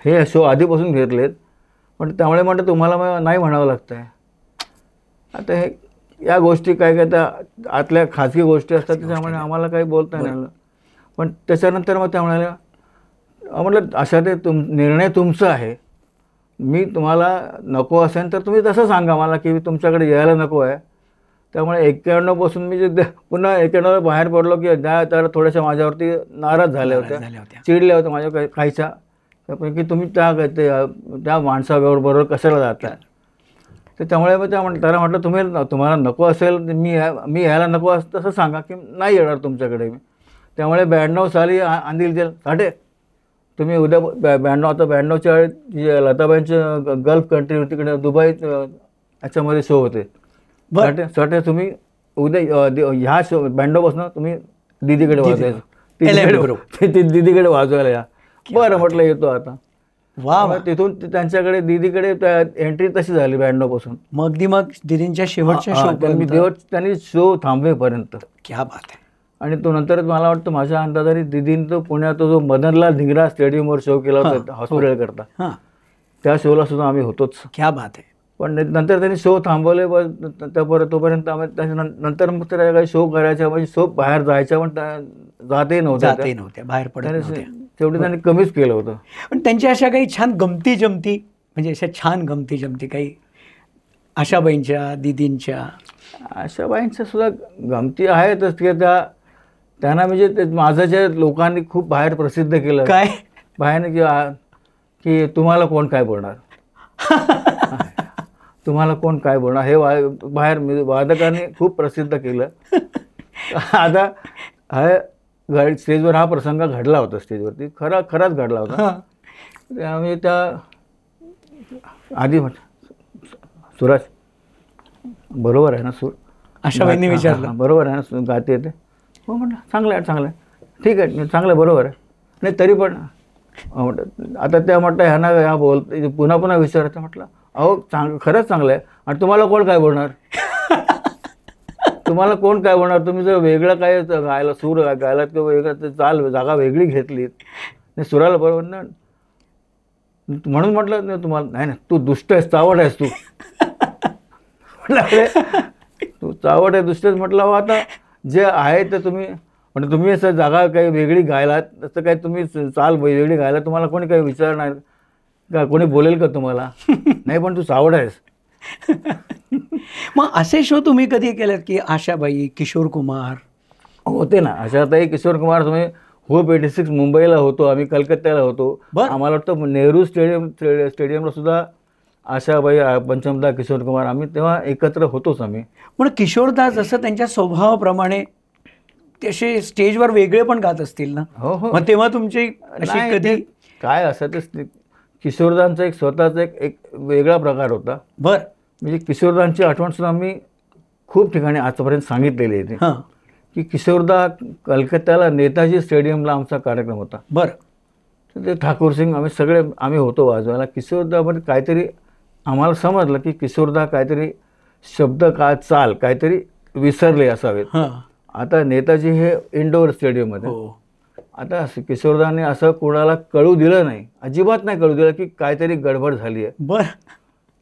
हे शो आधीपासून घेतलेत. पण त्यामुळे म्हटलं तुम्हाला मग नाही म्हणावं लागतं आहे आता हे या गोष्टी काय काय त्या आतल्या खाजगी गोष्टी असतात त्याच्यामुळे आम्हाला काही बोलता नाही आलं. पण त्याच्यानंतर मग त्या म्हणाल्या म्हटलं अशा ते तुम निर्णय तुमचा आहे. मी तुम्हाला नको असेल तर तुम्ही तसं सांगा मला की तुमच्याकडे यायला नको आहे. त्यामुळे एक्क्याण्णवपासून मी जे पुन्हा एक्क्याण्णव बाहेर पडलो की त्या तर थोड्याशा माझ्यावरती नाराज झाल्या होत्या. चिडल्या होत्या माझ्या काही काहीच्या त्यापैकी की तुम्ही त्या त्या माणसाबरोबर कशाला जाता? तर त्यामुळे मग त्या म्हण त्याला म्हटलं तुम्ही तुम्हाला नको असेल मी मी यायला नको असं तसं सांगा की नाही येणार तुमच्याकडे मी. त्यामुळे ब्याण्णव साली आ- आंधील जेल साठे तुम्ही उद्या ब्या- ब्याण्णव आता ब्याण्णवच्या जे लताबाईंच्या ग- गल्फ कंट्री तिकडे दुबई याच्यामध्ये शो होते. साठे साठे तुम्ही उद्या दि- ह्या शो ब्याण्णवपासून तुम्ही दिदीकडे वाजवायचं दिदीकडे- दिदीकडे वाजवायला या. बरं म्हटलं येतो आता. वा तिथून त्यांच्याकडे दिदीकडे एंट्री तशी झाली ब्याण्णवपासून. मग अगदी मग दिदींच्या शेवटच्या शो देव त्यांनी शो थांबवेपर्यंत. क्या बात आहे. आणि तो नंतर मला वाटतं माझ्या अंदाजाने दिदीने तो पुण्यात जो मदनलाल धिंगरा स्टेडियमवर शो केला होता हॉस्पिटल करता. हां. त्या शोला सुद्धा आम्ही होतोच. क्या बात आहे. पण नंतर त्यांनी शो थांबवले त्यापर्यंत तोपर्यंत आम्ही त्याच्या नंतर मग त्या काही शो करायच्या म्हणजे शो बाहेर जायच्या पण जातही नव्हत्या जाते नव्हत्या बाहेर पडत शेवटी त्यांनी कमीच केलं होतं. पण त्यांच्या अशा काही छान गमती जमती म्हणजे अशा छान गमती जमती काही आशाबाईंच्या दिदींच्या? अशा बाईंच्या सुद्धा गमती आहेतच की त्या त्यांना म्हणजे ते माझं जे लोकांनी खूप बाहेर प्रसिद्ध केलं. काय? बाहेर की की तुम्हाला कोण काय बोलणार? तुम्हाला कोण काय बोलणार? हे वा बाहेर म्हणजे वादकांनी खूप प्रसिद्ध केलं. आता हा घड स्टेजवर हा प्रसंग घडला होता स्टेजवरती. खरा खराच घडला होता. त्यामुळे त्या आधी सुराज बरोबर आहे ना सूर हा, विचारलं. बरोबर आहे ना गाते येते हो म्हटलं चांगलं आहे चांगलं आहे. ठीक आहे चांगलं आहे बरोबर आहे. नाही तरी पण म्हटलं आता त्या म्हटलं ह्यांना ह्या बोल पुन्हा पुन्हा विचारायचं म्हटलं अहो चांग खरंच चांगलं आहे. आणि तुम्हाला कोण काय बोलणार? तुम्हाला कोण काय बोलणार? तुम्ही जर वेगळं काय गायला सूर गायला गायलात किंवा वेगळं चाल जागा वेगळी घेतली नाही सुराला बरोबर ना म्हणून म्हटलं नाही तुम्हाला नाही ना तू दुष्ट आहेस चावट आहेस तू. म्हटलं तू चावट आहे दुष्ट आहेस म्हटलं अहो, आता जे आहे ते तुम्ही म्हणजे तुम्ही असं जागा काही वेगळी गायलात तसं काही तुम्ही चाल वेगळी गायला तुम्हाला कोणी काही विचारणार का? कोणी बोलेल का तुम्हाला? नाही पण तू चावड आहेस. मग असे शो तुम्ही कधी केलेत की आशाबाई किशोर कुमार? होते ना. अशाताई किशोर कुमार तुम्ही होप एटी सिक्स मुंबईला होतो आम्ही कलकत्त्याला होतो. बरं. आम्हाला वाटतं नेहरू स्टेडियम स्टे- स्टेडियमला सुद्धा आशाबाई पंचमदा किशोर कुमार आम्ही तेव्हा एकत्र होतोच आम्ही. पण किशोरदास जसं त्यांच्या स्वभावाप्रमाणे ते असे स्टेजवर वेगळे पण गात असतील ना? हो हो. मग तेव्हा तुमची अशी कधी काय असं ते किशोरदांचा एक स्वतःचा एक एक वेगळा प्रकार होता. बर. म्हणजे किशोरदांची आठवण सुद्धा आम्ही खूप ठिकाणी आजपर्यंत सांगितलेली आहे ती. हां. की किशोरदा कलकत्त्याला नेताजी स्टेडियमला आमचा कार्यक्रम होता. बर. तर ते ठाकूर सिंग आम्ही सगळे आम्ही होतो वाजवायला किशोरदामध्ये काहीतरी आम्हाला समजलं की किशोरदा काहीतरी शब्द का चाल काहीतरी विसरले असावेत. हां. आता नेताजी हे इंडोर स्टेडियममध्ये हो. आता किशोरदाने असं कोणाला कळू दिलं नाही अजिबात नाही कळू दिलं की काहीतरी गडबड झाली आहे. बर.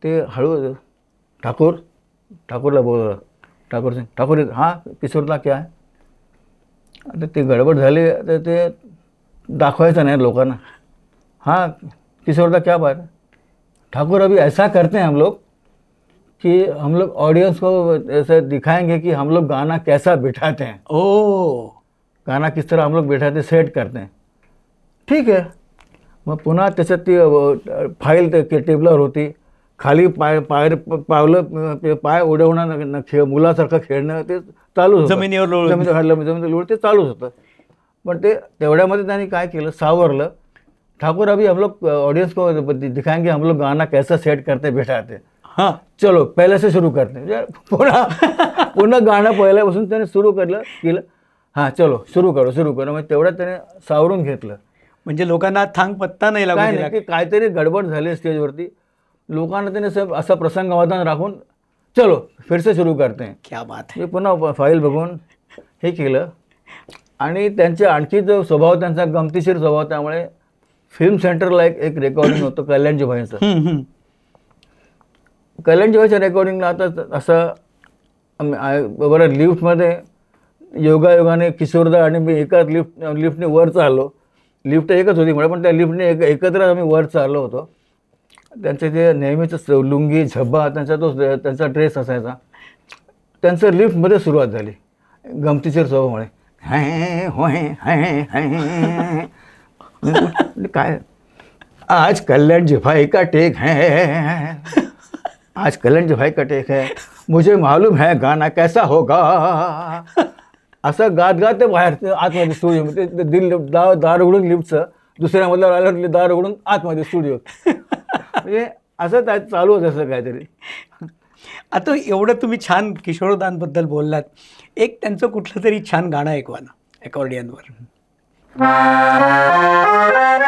ते हळू ठाकूर ठाकूरला बोलवलं ठाकूर सिंग ठाकूर हां किशोरदा क्या आहे आता ते गडबड झाली तर ते दाखवायचं नाही लोकांना. हाँ किशोरदा क्या बात है? ठाकुर अभी ऐसा करते हैं हम लोग कि हम लोग ऑडियंस को ऐसा दिखाएंगे कि हम लोग गाना कैसा बिठाते हैं। ओ। गाना किस तरह हम लोग बैठाते सेट करते हैं। ठीक आहे मग पुन्हा त्याच्यात ती फाईल ते के- टेबलावर होती खाली पाय पाय पावलं पाय उडवणं खेळ मुलासारखं खेळणं ते चालूच होतं। जमिनीवर. जमिनीवर जमिनीवर ते चालूच होतं. पण ते तेवढ्यामध्ये त्यांनी काय केलं सावरलं ठाकुर अभी हम लोग ऑडियंस को दिखाएंगे हम लोग गाना कैसा सेट करते बैठाते। हां। चलो पहिले से सुरू करते म्हणजे पुन्हा पुन्हा गाणं पहिल्यापासून त्याने सुरू केलं केलं हां चलो सुरू करो सुरू करो। मग तेवढ्यात त्याने सावरून घेतलं म्हणजे लोकांना थांग पत्ता नाही लागू काय दिला. नाही की काहीतरी गडबड झाली स्टेजवरती लोकांना त्याने असं असा प्रसंगवादन राखून चलो फिर से सुरू करते क्या बात मी पुन्हा फाईल बघून हे केलं. आणि त्यांचे आणखी जो स्वभाव त्यांचा गमतीशीर स्वभाव त्यामुळे फिल्म सेंटरला एक एक रेकॉर्डिंग होतं कल्याणजी भाईंचं. हम्म. कल्याणजीवाच्या रेकॉर्डिंगला आता असं बरं लिफ्टमध्ये योगायोगाने किशोरदा आणि मी एकाच लिफ्ट लिफ्टने वर चाललो. लिफ्ट एकच होती म्हणा पण त्या लिफ्टने एक एकत्र आम्ही वर चाललो होतो. त्यांचे जे नेहमीचं लुंगी झब्बा त्यांचा तो त्यांचा ड्रेस असायचा. त्यांचं लिफ्टमध्ये सुरुवात झाली गमतीशीर स्वभावामुळे. हे, होय, हे, हे. काय आज कल्याण जी भाई का टेक है? आज कल्याण जी भाई का टेक है? मुझे मालूम है गाना कैसा होगा। असं गात गात ते बाहेर आतमध्ये स्टुडिओ ते दिल दार दार उघडून लिफ्टचं दुसऱ्या मधल्यावर आल्यावर दार उघडून आतमध्ये स्टुडिओ म्हणजे असं त्या चालू होतं असं काहीतरी. आता एवढं तुम्ही छान किशोरदांबद्दल बोललात. एक त्यांचं कुठलं तरी छान गाणं ऐकवा ना अकॉर्डियनवर तुम्ही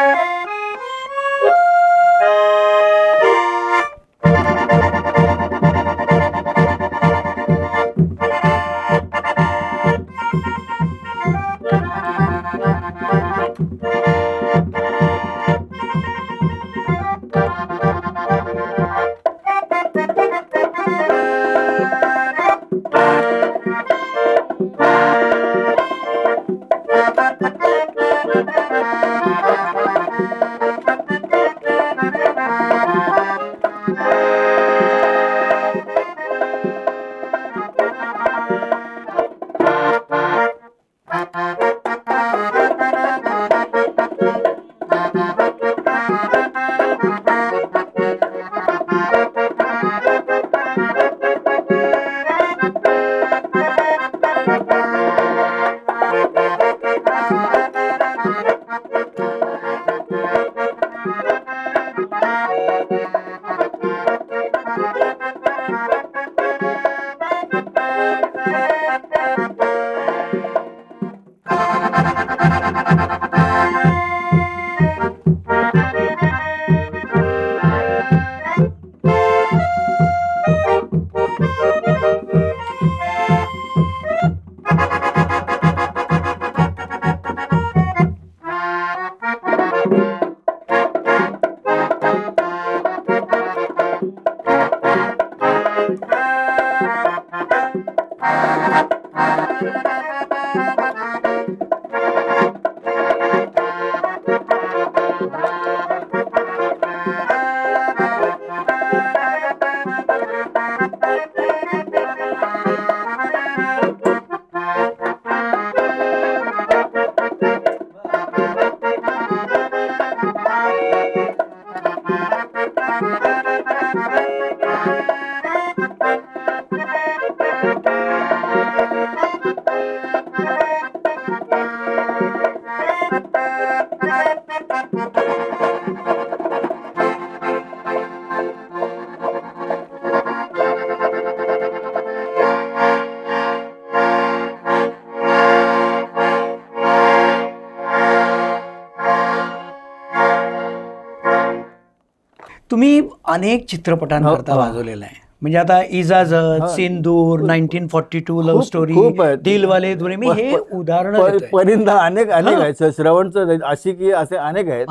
अनेक चित्रपटांकरता हो, हो. वाजवलेला आहे. म्हणजे आता Ijaazat Sindoor nineteen forty two love story. Dilwale दुरे मी हे उदाहरण परिंदा अनेक अनेक आहेत. श्रवणचं आशिकी असे अनेक आहेत.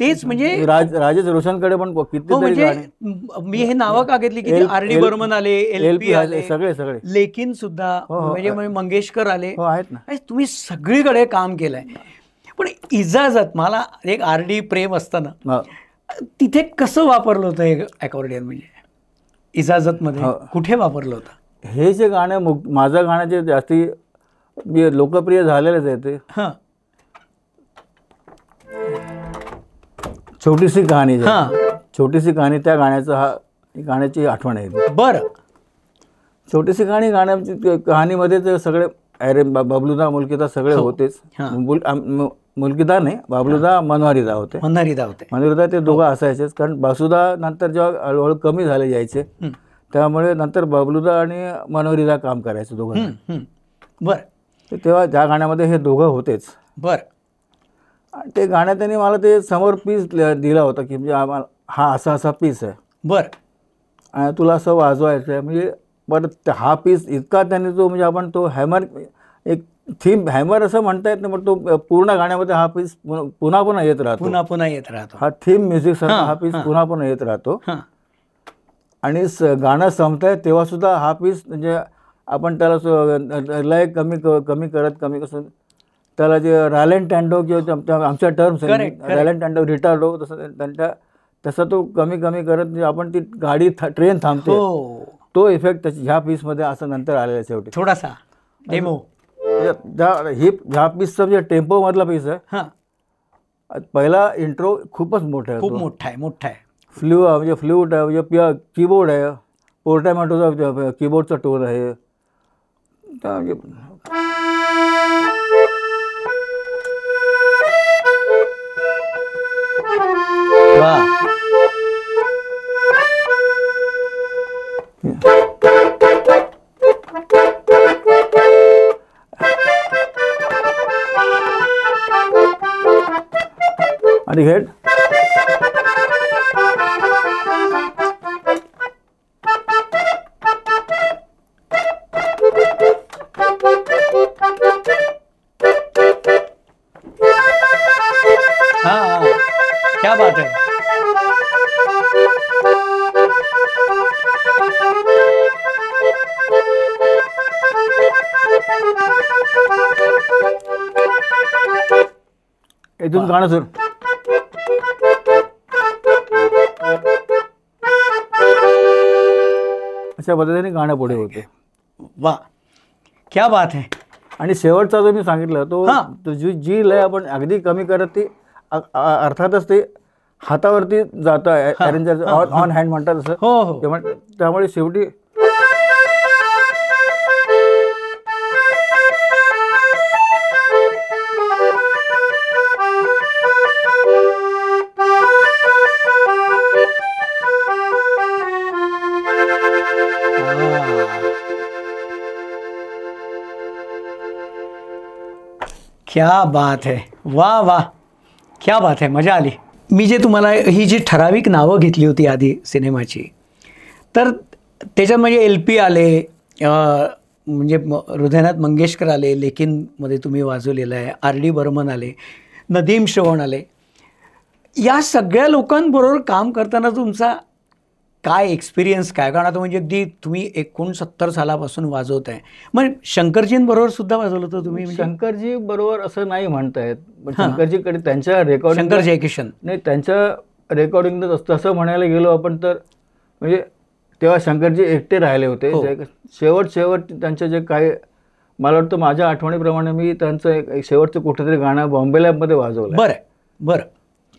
तेच म्हणजे राज राजेश रोशनकडे पण हो म्हणजे म- हे नावं का घेतली की आर डी बर्मन आले एल पी आले सगळे सगळे. लेकिन सुद्धा. म्हणजे मंगेशकर आले. आहेत ना. तुम्ही सगळीकडे काम केलंय. पण इजाजत मला एक आर डी प्रेम असताना. तिथे कसं वापरलं होतं हे अकॉर्डियन म्हणजे इजाजत मध्ये हो. कुठे वापरलं होतं हे जे गाणं मुक- माझं गाणं जे जास्ती लोकप्रिय झालेलेच आहे ते हा छोटीशी कहाणी. हा छोटीशी कहाणी त्या गाण्याचं हा गाण्याची आठवण आहे. बरं छोटीशी कहाणी गाण्याची कहाणीमध्ये ते सगळे अरे बबलूदा मुलकीदा सगळे होतेच हो. हा. मुल- आम- मु- मुलकीदा नाही बाबलूदा मनवारीदा होते. मन्नारी धावते मनोरीदा ते. दोघं असायचेच कारण बासुदा नंतर जेव्हा हळूहळू कमी झाले यायचे हं. त्यामुळे नंतर बबलूदा आणि मनोरीदा काम करायचे दोघं. बरं. तेव्हा त्या गाण्यामध्ये हे दोघं होतेच. बरं. आणि ते गाण्यात त्यांनी मला ते समोर पीस दिला होता की म्हणजे आम्हाला हा असा असा पीस आहे. बरं. आणि तुला असं वाजवायचं आहे म्हणजे बरं हा पीस इतका त्यांनी तो म्हणजे आपण तो हॅमर एक थीम हॅमर असं म्हणता येत नाही पण तो पूर्ण गाण्यामध्ये हा पीस पुन्हा पुन्हा येत राहतो. पुन्हा पुन्हा येत राहतो. हा थीम म्युझिक सारखा हां, पीस. पुन्हा पुन्हा येत राहतो. आणि गाणं संपतंय तेव्हा सुद्धा हा पीस म्हणजे आपण त्याला लय कमी कमी करत कमी कसं त्याला जे रॅलेन टँडो किंवा आमच्या टर्म्स. रॅलेन टँडो रिटार्डो तसं त्यांच्या तसा तो कमी कमी करत म्हणजे आपण ती गाडी ट्रेन थांबते. हो. तो इफेक्ट ह्या पीसमध्ये असं नंतर आलेला शेवटी. थोडासा. डेमो ह्या पीसचा म्हणजे टेम्पोमधला पीस आहे हाँ। पहिला इंट्रो खूपच मोठा आहे खूप. मोठा आहे मोठा आहे फ्ल्यू म्हणजे फ्ल्यूट आहे म्हणजे पिया कीबोर्ड आहे पोर्टॅमॅटोचा कीबोर्डचा टोन आहे म्हणजे वा हेड हाँ हाँ। क्या बात है? इथून गाणं सुरू अशा पद्धतीने गाणं पुढे होते. वाह क्या बात है. आणि शेवटचा जो मी सांगितलं तो. तो जी जी लय आपण अगदी कमी करत ती अर्थातच ते हातावरती जातं अरेंजर ऑन हँड म्हणतात तसं. हो हो. त्यामुळे शेवटी क्या बात है. वा वा क्या बात है मजा आली. मी जे तुम्हाला ही जी ठराविक नावं घेतली होती आधी सिनेमाची तर त्याच्यात म्हणजे एल पी आले म्हणजे म- हृदयनाथ मंगेशकर आले लेकिनमध्ये तुम्ही वाजवलेलं आहे आर डी बर्मन आले नदीम श्रवण आले. या सगळ्या लोकांबरोबर काम करताना तुमचा काय एक्सपिरियन्स काय? कारण आता म्हणजे अगदी तुम्ही एकोणसत्तर सालापासून वाजवत आहे मग शंकरजींबरोबर सुद्धा वाजवलं होतं तुम्ही म्हणजे? शंकरजी बरोबर असं नाही म्हणतायत. पण शंकरजीकडे त्यांच्या रेकॉर्डिंग शंकर जयकिशन नाही त्यांच्या रेकॉर्डिंग तसं म्हणायला गेलो आपण तर म्हणजे तेव्हा शंकरजी एकटे राहिले होते. हो. शेवट शेवट त्यांचे जे काही मला वाटतं माझ्या आठवणीप्रमाणे मी त्यांचं एक एक शेवटचं कुठेतरी गाणं बॉम्बे लॅबमध्ये वाजवलं बरं बरं.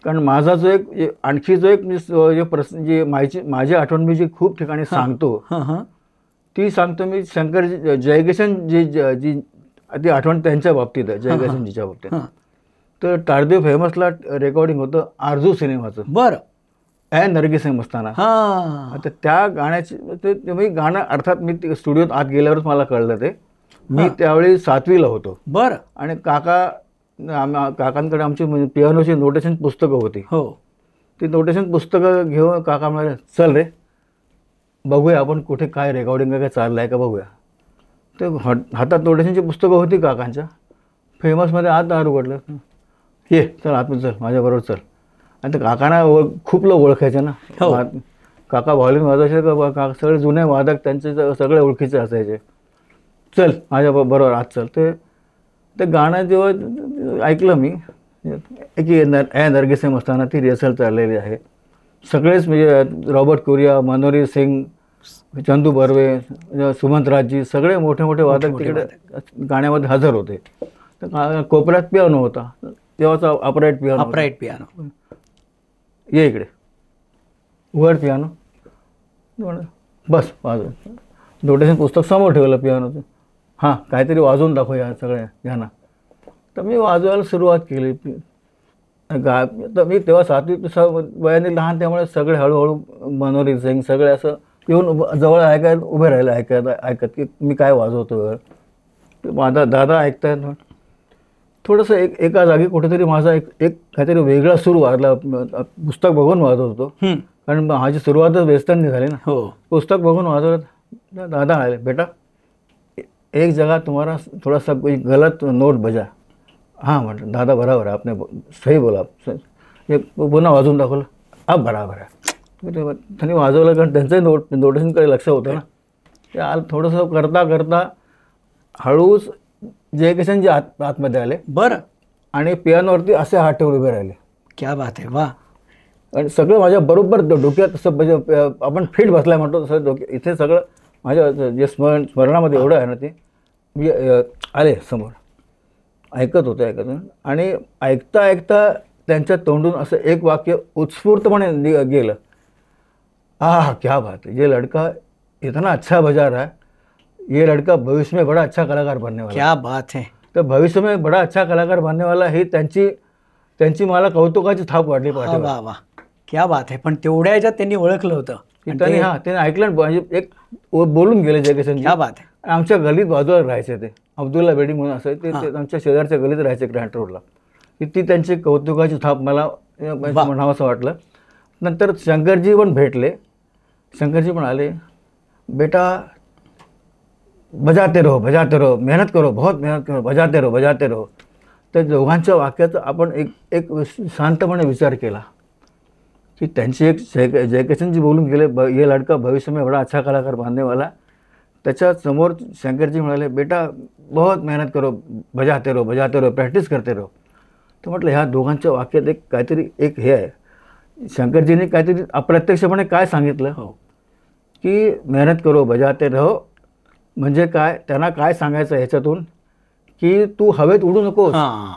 कारण माझा जो एक आणखी जो एक स- जे प्रश्न जे माझी माझी आठवण मी जी खूप ठिकाणी सांगतो ती सांगतो मी शंकर जयकिशन जी ज- ती आठवण त्यांच्या बाबतीत आहे जयकिशनजीच्या बाबतीत. तर टारदेव फेमसला रेकॉर्डिंग होतं आरजू सिनेमाचं. बरं. ए नरगिस मस्ताना. हां. आता त्या गाण्याची ते मी गाणं अर्थात मी स्टुडिओत आत गेल्यावरच मला कळलं ते. मी त्यावेळी सातवीला होतो. बरं. आणि काका आम- काकांकडे आमची म्हणजे पियानोची नोटेशन पुस्तकं होती. हो. ती नोटेशन पुस्तकं घेऊन काका म्हणाले चल रे बघूया आपण कुठे काय रेकॉर्डिंग काय चाललं आहे का बघूया. ते हात- हातात नोटेशनची पुस्तकं होती काकांच्या. फेमसमध्ये आत दार उघडलं. ये चल आतमध्ये चल माझ्याबरोबर चल. आणि ते काकांना ओळ खूप लोक ओळखायचे ना. हो. काका व्हॉल्यूम वाजवायचे का? काका सगळे जुने वादक त्यांचे सगळे ओळखीचे असायचे. चल माझ्या बरोबर आत चल. ते ते गाणं जेव्हा ऐकलं मी की नर ए नरगिसेम असताना ती रिहर्सल चाललेली आहे. सगळेच म्हणजे रॉबर्ट कोरिया मनोरी सिंग चंदू बर्वे सुमंतराजजी सगळे मोठे मोठे वादक तिकडे गाण्यामध्ये हजर होते. तर कोपऱ्यात पियानो होता. तेव्हाचा अपराईट पियानो. अपराईट पियानो ये इकडे. उघड पियानो बस वाजव. नोटेशन पुस्तक समोर ठेवलं पियानोचं हां काहीतरी वाजवून दाखव या सगळ्या ह्यांना तर मी वाजवायला सुरुवात केली. गा तर मी तेव्हा सातवी स वयाने लहान त्यामुळे सगळे हळूहळू मनोरी सिंग सगळे असं येऊन उभं- जवळ ऐकायला उभे राहिले ऐकत ऐकत की मी काय वाजवतो ते माझा दादा ऐकतायत थोडंसं एक एका जागी कुठेतरी माझा एक एक काहीतरी वेगळा सूर वाजला. पुस्तक बघून वाजवत. होतो हं. कारण माझी सुरुवातच वेस्टर्ननी झाली ना. हो. पुस्तक बघून वाजवत दादा आले बेटा एक जगह तुम्हारा थोड़ा सा कोई गलत नोट बजा। हाँ म्हटलं दादा बराबर आहे आपने सही बोला। हे पुन्हा वाजवून दाखवलं अब बराबर आहे त्यांनी वाजवलं कारण त्यांचंही नोट नोटिसांकडे लक्ष होतं ना। ते आल थोडंसं करता करता हळूच जयकिशनजी आत आतमध्ये आले। बरं। आणि पियानोवरती असे हात ठेवून उभे राहिले। क्या बात आहे वा आणि सगळं माझ्या बरोबर डोक्यात असं म्हणजे आपण फिट बसलाय म्हणतो तसं डोक्या इथे सगळं माझ्या जे स्मरण स्मरणामध्ये एवढं आहे ना ते मी आले समोर. ऐकत होते ऐकत. आणि ऐकता ऐकता त्यांच्या तोंडून असं एक वाक्य उत्स्फूर्तपणे गेलं. आह क्या बात है. ये लड़का इतना अच्छा बजा रहा है. ये लड़का भविष्य में बड़ा अच्छा कलाकार बनने वाला है. क्या बात आहे तर भविष्य में बड़ा अच्छा कलाकार बनने वाला ही त्यांची त्यांची मला कौतुकाची थाप वाढली पाठीवर वा वा. क्या बात आहे पण तेवढ्या ह्याच्यात त्यांनी ओळखलं होतं. की त्यांनी हा त्यांनी ऐकलं म्हणजे एक बोलून गेले जयकिशनजी क्या बात आहे. आमच्या गलीत बाजूला राहायचे ते. अब्दुल्ला बेडी म्हणून असं ते आमच्या शेजारच्या गलीत राहायचे ग्रँट रोडला ती ती त्यांची कौतुकाची थाप मला म्हणावं असं वाटलं. नंतर शंकरजी पण भेटले. शंकरजी पण आले. बेटा बजाते रहो बजाते रहो. मेहनत करो बहुत मेहनत करो. बजाते रहो बजाते रहो. त्या दोघांच्या वाक्याचा आपण एक एक शांतपणे विचार केला. कि त्यांची एक जय जयकिशनजी बोलून गेले ब ये लड़का भविष्य में बड़ा अच्छा कलाकार बनने वाला। त्याच्यासमोर शंकरजी म्हणाले बेटा बहुत मेहनत करो बजाते रहो बजाते रहो प्रॅक्टिस करते रहो. तर म्हटलं ह्या दोघांच्या वाक्यात एक काहीतरी एक हे आहे. शंकरजींनी काहीतरी अप्रत्यक्षपणे काय सांगितलं? हो. की मेहनत करो बजाते रहो. म्हणजे काय? त्यांना काय सांगायचं ह्याच्यातून? की तू हवेत उडू नकोस. हां.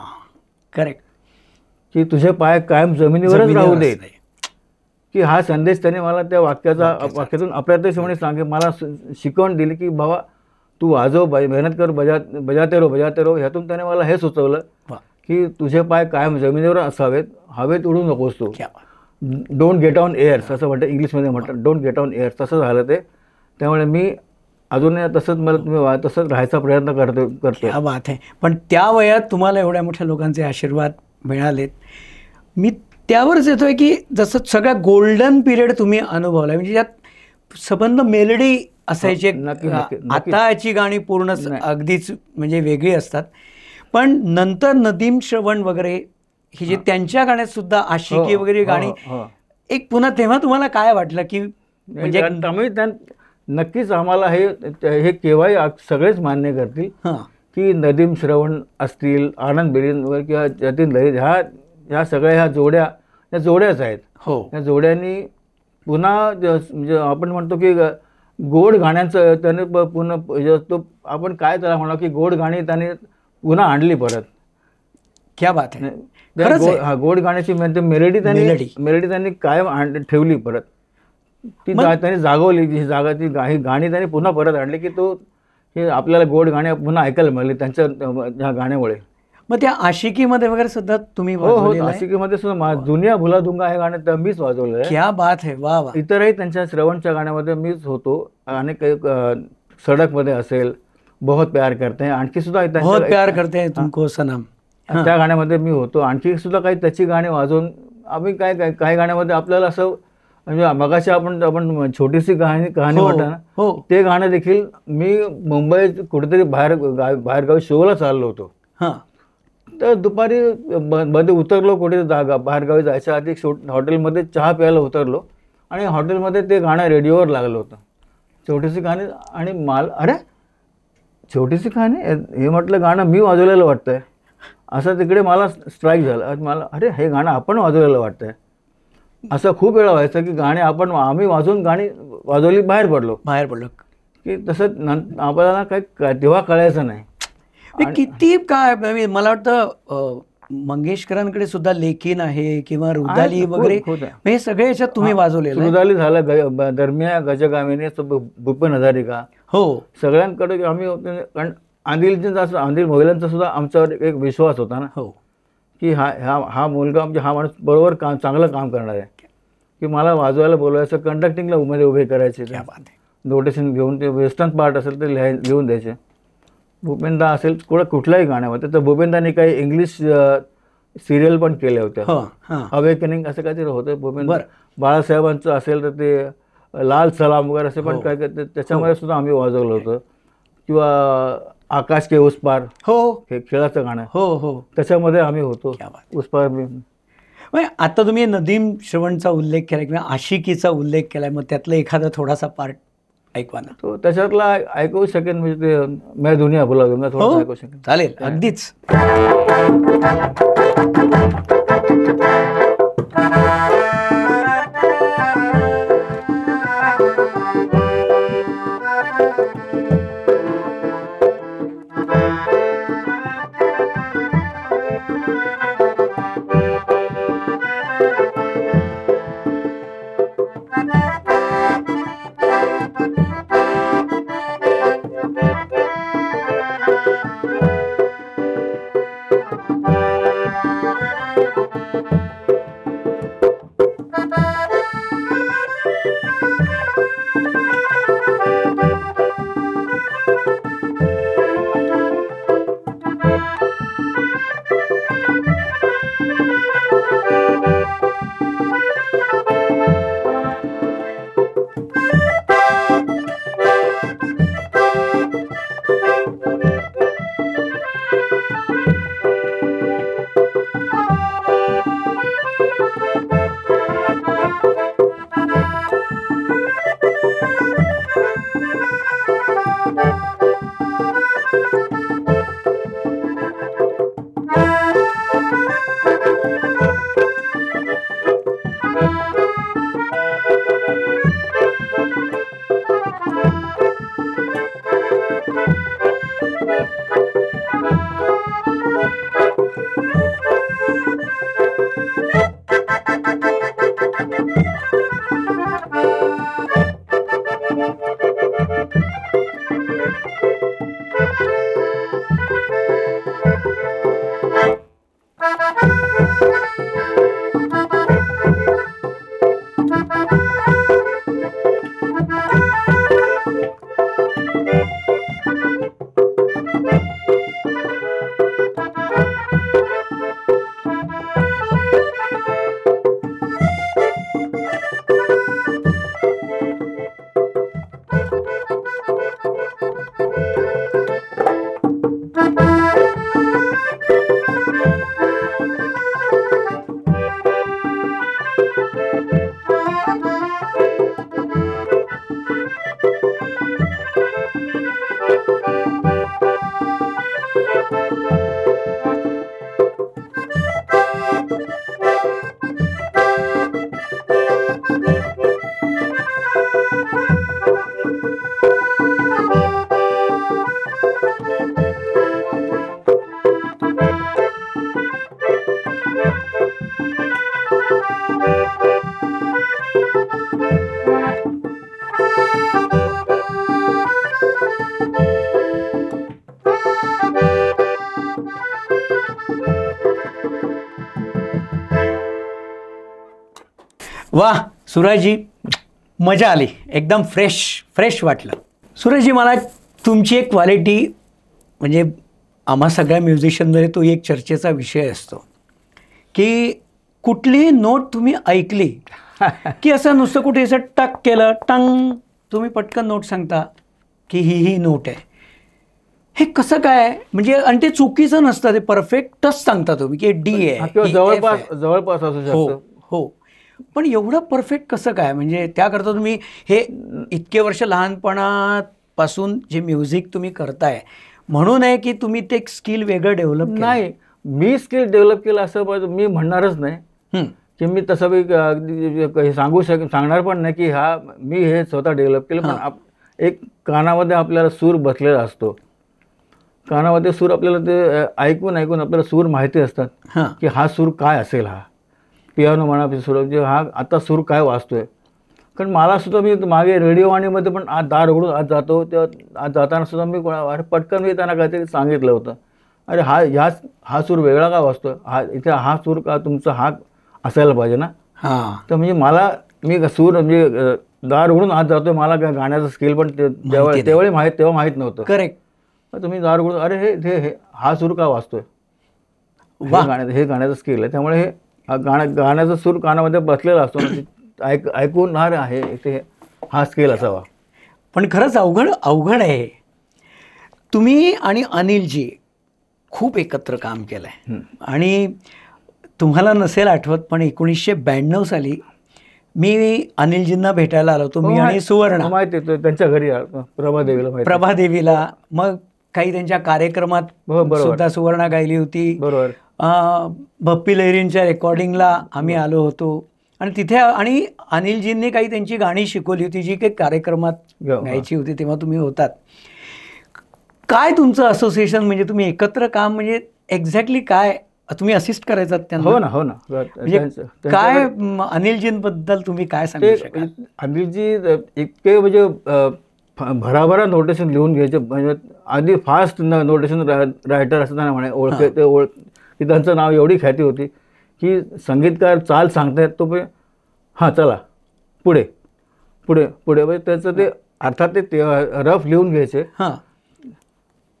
करेक्ट की तुझे पाय कायम जमिनीवरच राहू दे की हा संदेश त्याने मला त्या वाक्याचा वाक्यातून अप्रत्यक्षपणे सांगे. मला शिकवण दिली की बाबा तू वाजव मेहनत कर बजा बजाते रो बजाते रो ह्यातून त्याने मला हे सुचवलं की तुझे पाय कायम जमिनीवर असावेत हवेत उडू नकोस तू. डोंट गेट ऑन एअर्स असं म्हणतं इंग्लिशमध्ये म्हणतात डोंट गेट ऑन एअर्स तसं झालं ते. त्यामुळे मी अजूनही तसंच मला तुम्ही वा- तसंच राहायचा प्रयत्न करतो करतो क्या बात आहे. पण त्या वयात तुम्हाला एवढ्या मोठ्या लोकांचे आशीर्वाद मिळालेत. मी त्यावरच येतोय की जसं सगळ्या गोल्डन पिरियड तुम्ही अनुभवला म्हणजे यात संबंध मेलडी असायची. आताची गाणी पूर्ण अगदीच म्हणजे वेगळी असतात पण नंतर नदीम श्रवण वगैरे ही जी त्यांच्या गाण्यात सुद्धा आशिकी हो, वगैरे हो, गाणी हो. एक पुन्हा तेव्हा तुम्हाला काय वाटलं की म्हणजे आम्ही नक्कीच आम्हाला हे हे केव्हाही सगळेच मान्य करतील की नदीम श्रवण असतील आनंद बेरीन वगैरे किंवा जतीन ललित ह्या ह्या सगळ्या ह्या जोड्या ह्या जोड्याच आहेत. हो. या जोड्यांनी पुन्हा म्हणजे आपण म्हणतो की गोड गाण्यांचं त्याने पुन्हा तो आपण काय त्याला म्हणा की गोड गाणी त्याने पुन्हा आणली परत. क्या बात आहे. हा गोड गाण्याची म्हणजे मेलेडी त्यांनी मेलडी. त्यांनी कायम आण ठेवली परत. ती त्यांनी जागवली ही जागा ती ही गाणी त्यांनी पुन्हा परत आणली की तो हे आपल्याला गोड गाणे पुन्हा ऐकायला मिळाले त्यांच्या ह्या गाण्यामुळे. मग त्या आशिकीमध्ये वगैरे सुद्धा तुम्ही हो हो वाजवलेलं आहे? नाशिकीमध्ये सुद्धा मा- जुन्या भुला दुंगा हे गाणं तर मीच वाजवलं आहे. क्या बात है. वा वा. इतरही त्यांच्या श्रवणच्या गाण्यामध्ये मीच होतो. आणि काही अ, सडकमध्ये असेल बहुत प्यार करते हैं आणखी सुद्धा त्यांच्या- बहुत प्यार करते हैं तुमको सनम. त्या गाण्यामध्ये मी होतो. आणखी सुद्धा काही त्याची गाणी वाजवून आम्ही काय काय काही गाण्यामध्ये आपल्याला असं म्हणजे मगाशी आपण आपण छोटीशी कहाणी कहाणी हो, म्हणता ना हो. ते गाणं देखील मी मुंबईत कुठेतरी बाहेर गा- बाहेरगावी शोला चाललो होतो. हां. तर दुपारी मध्ये उतरलो कुठे जागा बाहेरगावी जायच्या आधी शो हॉटेलमध्ये चहा प्यायला उतरलो. आणि हॉटेलमध्ये ते गाणं रेडिओवर लागलं होतं. छोटीशी कहाणी आणि माल अरे! छोटीशी कहाणी? हे- म्हटलं गाणं मी वाजवलेलं वाटतंय. असं तिकडे मला स्ट्राईक झालं. मला अरे हे गाणं आपण वाजवलेलं वाटतंय. असं खूप वेळा व्हायचं की गाणे आपण आम्ही वाजवून गाणी वाजवली बाहेर पडलो. बाहेर पडलो. की तसं नं- आपल्याला काही क- तेव्हा कळायचं नाही. किती काय म्हणजे मला वाटतं मंगेशकरांकडे सुद्धा लेखीन आहे किंवा रुदाली वगैरे आहे. म्हणजे हे सगळे याच्यात तुम्ही वाजवलेलं आहे. सुरुदाली झालं दरम्या गजगामिनी भूपेन हजारिका. हो. सगळ्यांकडे आम्ही कारण आदिलचा असं आदिल मोहिलांचा सुद्धा आमच्यावर एक विश्वास होता ना. हो. की हा हा हा मुलगा म्हणजे हा माणूस बरोबर काम चांगलं काम करणार आहे. की मला वाजवायला बोलवायचं कंडक्टिंगला उमेदे उभे करायचे. नोटेशन घेऊन ते वेस्टर्न पार्ट असेल ते लिहाय लिहून द्यायचे. भूपेंदा असेल कुठं कुठल्याही गाण्यामध्ये तर भूपेंदाने काही इंग्लिश सिरियल पण केल्या होत्या हो हां. अवेकनिंग असं काहीतरी होतं. भूपेंद्र. बाळासाहेबांचं असेल तर ते लाल सलाम वगैरे असे पण हो. काय काय ते- त्याच्यामध्ये सुद्धा आम्ही वाजवलं होतं. किंवा आकाश के उस पार. हो. हे खेळाचं गाणं. हो हो. त्याच्यामध्ये आम्ही होतो. उस पार मी म्हणजे आता तुम्ही नदीम श्रवणचा उल्लेख केला किंवा आशिकीचा उल्लेख केलाय मग त्यातला एखादा थोडासा पार्ट ऐकवा ना तो त्याच्यातला ऐकू शकेन म्हणजे ते मैं दुनिया दूंगा थोडं हो. ऐकू शकेन. चालेल अगदीच. सुराजी मजा आली. एकदम फ्रेश फ्रेश वाटलं. सुराजी मला तुमची एक क्वालिटी म्हणजे आम्हा सगळ्या म्युझिशियनमध्ये तो एक चर्चेचा विषय असतो. की कुठलीही नोट तुम्ही ऐकली की असं नुसतं कुठे असं टक केलं टंग तुम्ही पटकन नोट सांगता की ही ही नोट आहे. हे कसं काय म्हणजे आणि ते चुकीचं नसतं ते परफेक्टच सांगता तुम्ही की डी आहे जवळपास. जवळपास असू हो शकतं. हो. पण एवढं परफेक्ट कसं काय? म्हणजे त्याकरता तुम्ही हे इतके वर्ष लहानपणापासून जे म्युझिक तुम्ही करताय म्हणून आहे की तुम्ही ते स्किल वेगळं डेव्हलप नाही मी स्किल डेव्हलप केलं असं मी म्हणणारच नाही. की मी तसं बी हे सांगू शक सांगणार पण नाही की हा मी हे स्वतः डेव्हलप केलं पण आप एक कानामध्ये आपल्याला सूर बसलेला असतो. कानामध्ये सूर आपल्याला ते ऐकून ऐकून आपल्याला सूर माहिती असतात की हा सूर काय असेल हा. पियानो म्हणा सूर म्हणजे हा आता सूर काय वाजतोय कारण मला सुद्धा मी मागे रेडिओ वाणीमध्ये पण आज दार उघडून आज जातो तेव्हा आज जाताना सुद्धा मी कोणा अरे पटकन मी त्यांना काहीतरी सांगितलं होतं. अरे हा ह्याच हा सूर वेगळा का वाजतो हा इथे हा सूर का तुमचा हा असायला पाहिजे ना? हां. तर म्हणजे मला मी सूर म्हणजे दार उघडून आज जातोय मला काय गाण्याचं स्किल पण ते- तेव्हा. तेवढी माहीत तेव्हा माहीत नव्हतं. करेक्ट. तुम्ही दार उघडून अरे हे हे हे- सूर का वाजतोय वा. हे गाण्याचं हे गाण्याचं स्किल आहे. त्यामुळे हा गाणं गाण्याचा सूर कानामध्ये बसलेला असतो ते ऐक ऐकून अरे आहे इथे हा स्किल असावा. पण खरंच अवघड अवघड आहे. तुम्ही आणि अनिलजी खूप एकत्र काम केलं आहे आणि तुम्हाला नसेल आठवत पण एकोणीसशे ब्याण्णव साली मी अनिलजींना भेटायला आलो होतो मी हो, आणि माहिती- सुवर्ण. माहिती आहे, तो त्यांच्या घरी प्रभादेवीला माहिती. प्रभादेवीला. मग काही त्यांच्या कार्यक्रमात हो. सुद्धा सुवर्णा गायली होती. बरोबर. भप्पी लहिरींच्या रेकॉर्डिंगला आम्ही आलो होतो. आणि तिथे आणि अनिलजींनी काही त्यांची गाणी शिकवली होती जी काही कार्यक्रमात. गायची होती तेव्हा तुम्ही होतात. काय तुमचं असोसिएशन म्हणजे तुम्ही एकत्र काम म्हणजे एक्झॅक्टली काय तुम्ही असिस्ट करायचात त्यांना? हो ना हो ना. म्हणजे काय अनिलजींबद्दल तुम्ही काय सांगू अनिलजी इतके म्हणजे भराभरा नोटेशन लिहून घ्यायचे. म्हणजे आधी फास्ट नोटेशन रायटर असताना म्हणे ओळखे ओळख की त्यांचं नाव एवढी ख्याती होती की संगीतकार चाल सांगतायत तो पण हां चला पुढे पुढे पुढे. म्हणजे त्याचं ते अर्थात ते रफ लिहून घ्यायचे. हां.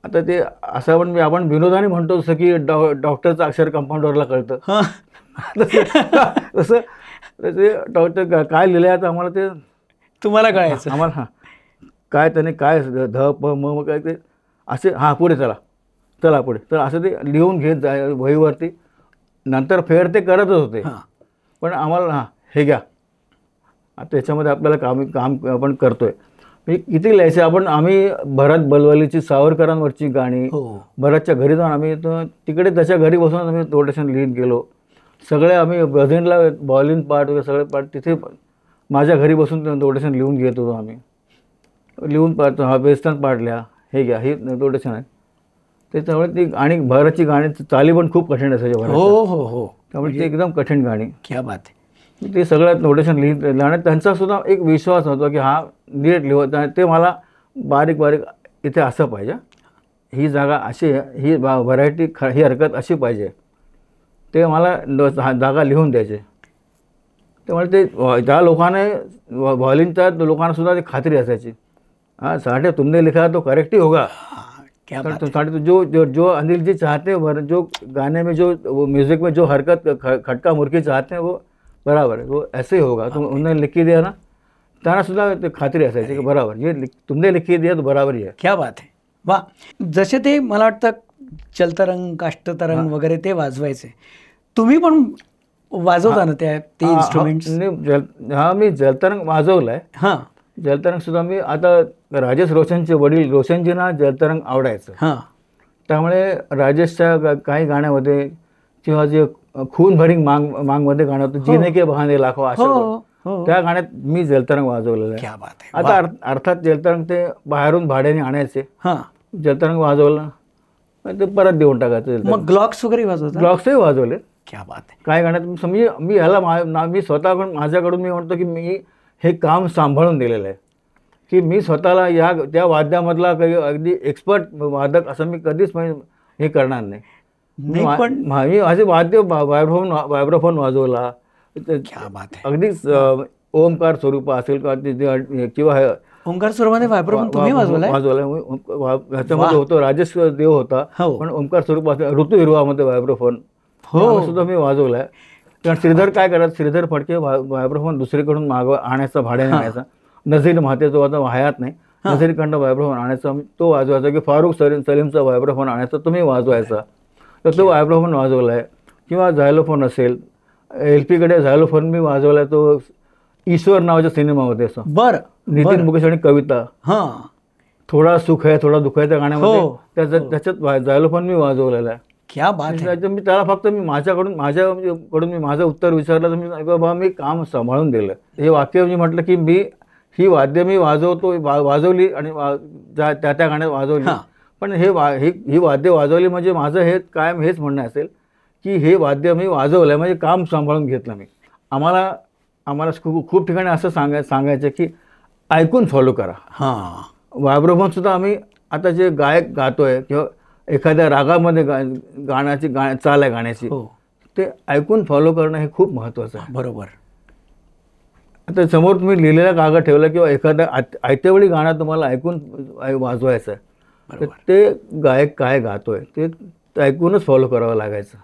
आता ते असं आपण आपण विनोदाने म्हणतो जसं की डॉ डॉक्टरचं अक्षर कंपाऊंडरला कळतं. हां. तसं तसं ते डॉक्टर काय लिहिलं आहे आता आम्हाला ते? तुम्हाला कळायचं. आम्हाला हां. काय त्याने काय ध प म काय ते? असे हां पुढे चला. चला पुढे. तर असं ते लिहून घेत जाय वहीवरती. नंतर फेर ते करतच होते. हां. पण आम्हाला हां हे घ्या. आता त्याच्यामध्ये आपल्याला काम काम आपण करतोय. म्हणजे किती लिहायचे आपण आम्ही भरत बलवलीची सावरकरांवरची गाणी हो. भरतच्या घरी जाऊन आम्ही तिकडे त्याच्या घरी बसून आम्ही रोटेशन लिहित गेलो. सगळे आम्ही भजनला बॉलिन पार्ट वगैरे सगळे पार्ट तिथे माझ्या घरी बसून रोटेशन लिहून घेत होतो आम्ही. लिहून पार्ट हा वेस्टर्न लिहा. हे घ्या हे रोटेशन आहे. त्याच्यामुळे ती आणि भरतची गाणी चाली पण खूप कठीण असायची. हो हो हो. त्यामुळे ती एकदम कठीण गाणी. क्या बात आहे. ते सगळ्यात नोटेशन लिहित आणि त्यांचा सुद्धा एक विश्वास होता की हा नीट लिहत आहे ते मला बारीक बारीक इथे असं पाहिजे. ही जागा अशी ही व्हरायटी ख ही हरकत अशी पाहिजे. ते मला जागा लिहून द्यायचे. त्यामुळे ते ज्या लोकांना व्हॉलिनच्या लोकांना सुद्धा ती खात्री असायची. हां साठे तुमने लिखा तो करेक्ट ही होगा. क्या तो- बात तो साठे तो जो जो जो अनिल जी चाहते हैं जो गाने में जो वो म्यूज़िक में जो हरकत खटका मुर्की चाहते हैं वो बराबर है वो ऐसे ही होगा। तुम उन्होंने लिख के दिया ना त्यांना सुद्धा ते खात्री असायची की बराबर ये तुमने लिख दिया तो बराबर ही है। क्या बात आहे वा जसे ते मला वाटतं चलतरंग काष्टतरंग वगैरे ते वाजवायचे। तुम्ही पण वाजवता ना त्या ते हा- इन्स्ट्रुमेंट्स हा हा मी जलतरंग वाजवलं आहे हाँ। जलतरंग सुद्धा मी आता राजेश रोशनचे वडील रोशनजींना जलतरंग आवडायचं. हां. त्यामुळे राजेशच्या गा- काही गाण्यामध्ये किंवा जे खून भरिंग मांग मांगमध्ये गाणं होतं जिने के बहाने लाखो अशा हो हो. त्या गाण्यात मी जलतरंग वाजवलेलं आहे. क्या बात आहे. आता अर्थ- अर्थात जलतरंग ते बाहेरून भाड्याने आणायचे. हां. जलतरंग वाजवलं मग ते परत देऊन टाकायचं मग ग्लॉक्स वगैरे वाजवता? ब्लॉक्सही वाजवले. क्या बात आहे. काय गाण्यात म्हणजे मी ह्याला मा- ना- मी स्वतःकडून माझ्याकडून मी म्हणतो की मी हे काम सांभाळून दिलेलं आहे. की मी स्वतःला या त्या वाद्यामधला काही अगदी एक्सपर्ट वादक असं मी कधीच हे करणार नाही. मी पण मा- माझे वाद्य व्हायब्रोफोन व्हायब्रोफोन वाजवला. अगदीच ओमकार स्वरूप असेल ते- किंवा ओंकार सुरमध्ये व्हायब्रोफोन तुम्ही वा- वाजवलाय? वाजवलाय. वा- वा- ह्याच्यामध्ये होतो राजेश देव होता. हो. पण ओमकार स्वरूप असेल ऋतू हिरवामध्ये व्हायब्रोफोन हो. सुद्धा मी वाजवलाय. कारण श्रीधर काय करत श्रीधर फडके व्हा- व्हायब्रोफोन दुसरीकडून माग आणायचा भाड्याने आणायचा. नझीर महाते जो आता हयात नाही. नझीरकडनं व्हायब्रोफोन आणायचा तो वाजवायचा की फारुख सलीम सलीमचा व्हायब्रोफोन आणायचा तुम्ही वाजवायचा. तर तो व्हायब्रोफोन वाजवलाय. किंवा झायलोफोन असेल एल पीकडे झायलोफोन मी वाजवलाय तो ईश्वर नावाच्या सिनेमामध्ये असं. बर नितीन मुकेश आणि कविता. हा. थोडा सुख आहे थोडा दुःख आहे त्या गाण्यामध्ये. हो. त्याच्यात त्याच्यात वा- जायलोफोन मी वाजवलेला आहे. क्या बात आहे मी त्याला फक्त मी माझ्याकडून माझ्याकडून मी माझं उत्तर विचारलं तर मी बाबा मी काम सांभाळून दिलं. हे वाक्य मी म्हटलं की मी ही वाद्य मी वाजवतो वाजवली आणि त्या त्या गाण्यात वाजवली. पण हे वा ही ही वाद्य वाजवली म्हणजे माझं हे कायम हेच म्हणणं असेल की हे वाद्य मी वाजवलं म्हणजे काम सांभाळून घेतलं मी. आम्हाला आम्हाला खूप खूप ठिकाणी असं सांगाय सांगायचं की ऐकून फॉलो करा. हा. व्हायब्रोफोन सुद्धा आम्ही आता जे गायक गातोय किंवा एखाद्या रागामध्ये गा गाण्याची गा चाल आहे गाण्याची. हो. ते ऐकून फॉलो करणं हे खूप महत्त्वाचं आहे. बरोबर. आता समोर तुम्ही लिहिलेला कागद ठेवला किंवा एखाद्या आत- आयत्यावेळी गाणं तुम्हाला ऐकून वाजवायचं आहे तर ते गायक काय गातोय ते ऐकूनच फॉलो करावं लागायचं.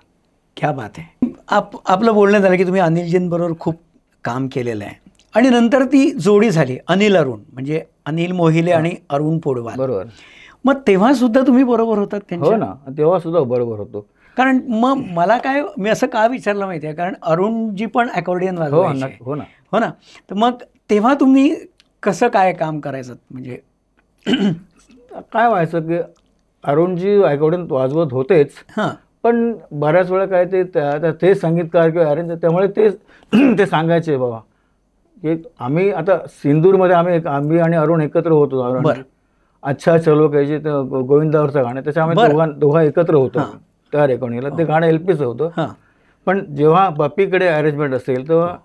क्या बात आहे. आप आपलं बोलणं झालं की तुम्ही अनिलजींबरोबर खूप काम केलेलं आहे. आणि नंतर ती जोडी झाली अनिल अरुण. म्हणजे अनिल मोहिले आणि अरुण पोडवाल. बरोबर. मग तेव्हा सुद्धा तुम्ही बरोबर होतात हो ना तेव्हा सुद्धा बरोबर होतो. कारण मग मला काय मी असं का विचारलं माहिती आहे? कारण अरुणजी पण अकॉर्डियन हो वाजवायचे ना हो ना. हो ना. तर मग तेव्हा तुम्ही कसं काय काम करायचं? म्हणजे काय व्हायचं की अरुणजी ऐकवडून वाजवत होतेच हां. पण बऱ्याच वेळा काय ते त्या त्या- ते संगीतकार किंवा अरेंज त्यामुळे ते ते सांगायचे बाबा की आम्ही आता सिंदूरमध्ये आम्ही आम्ही आणि अरुण एकत्र होतो. अच्छा चलो गो- गोविंदावरचं गाणं त्याच्यामध्ये. दोघां दोघा एकत्र होतो त्या रेकॉर्डिंगला. ते गाणं एल पीचं होतं पण जेव्हा बाप्पीकडे अरेंजमेंट असेल तेव्हा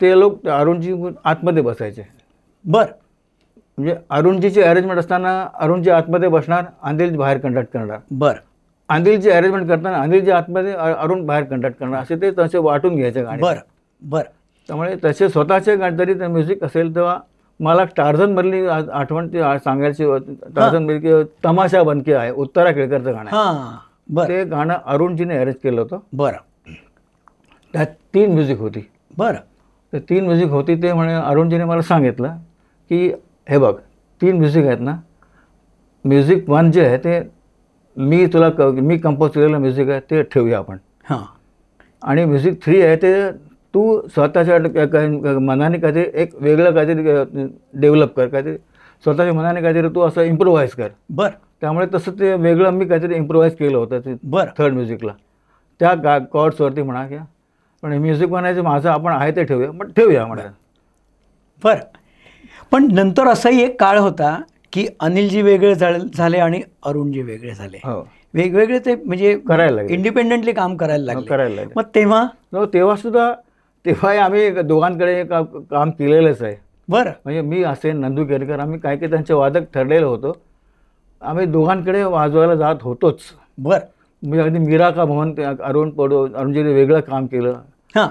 ते लोक अरुणजी आतमध्ये बसायचे. बरं. म्हणजे अरुणजीची अरेंजमेंट असताना अरुणजी आतमध्ये बसणार अंदिल बाहेर कंडक्ट करणार. बरं. अंदिलची अरेंजमेंट करताना अंदिलजी आतमध्ये अरुण बाहेर कंडक्ट करणार. असे ते तसे वाटून घ्यायचे गाणे. बरं बरं. त्यामुळे तसे स्वतःचे गाणे जरी ते म्युझिक असेल तेव्हा मला टार्झनमधली आ- आठवण ती सांगायची होती. टार्झन की तमाशा बनके आहे उत्तरा केळकरचं गाणं आहे. हां ते गाणं अरुणजीने अरेंज केलं होतं. बरं. त्यात तीन म्युझिक होती. बरं. तर तीन म्युझिक होती ते म्हणे अरुणजीने मला सांगितलं की हे बघ तीन म्युझिक आहेत ना म्युझिक वन जे आहे ते मी तुला क मी कंपोज केलेलं म्युझिक आहे ते ठेवूया आपण. हां. आणि म्युझिक थ्री आहे ते तू स्वतःच्या मनाने काहीतरी एक वेगळं काहीतरी डेव्हलप कर काहीतरी स्वतःच्या मनाने काहीतरी तू असं इम्प्रोव्हाइज कर. बरं. त्यामुळे तसं ते वेगळं मी काहीतरी इम्प्रोव्हाइज केलं होतं ते बरं. थर्ड म्युझिकला त्या गा कॉर्ड्सवरती म्हणा किंवा पण हे म्युझिक म्हणायचं माझं आपण आहे ते ठेवूया पण ठेवूया म्हणा बरं. पण नंतर असाही एक काळ होता की अनिलजी वेगळे झाले आणि अरुणजी वेगळे झाले. हो. वेगवेगळे ते म्हणजे करायला लागेल. इंडिपेंडेंटली काम करायला लागले. करायला लागेल. मग तेव्हा? हो, तेव्हा सुद्धा तेव्हाही आम्ही दोघांकडे का काम केलेलंच आहे. बरं. म्हणजे मी असेल नंदू केरकर आम्ही काही काही त्यांचे वादक ठरलेलं होतो. आम्ही दोघांकडे वाजवायला जात होतोच. बरं. म्हणजे अगदी मीरा का भवन अरुण पडो अरुणजीने वेगळं काम केलं. हां.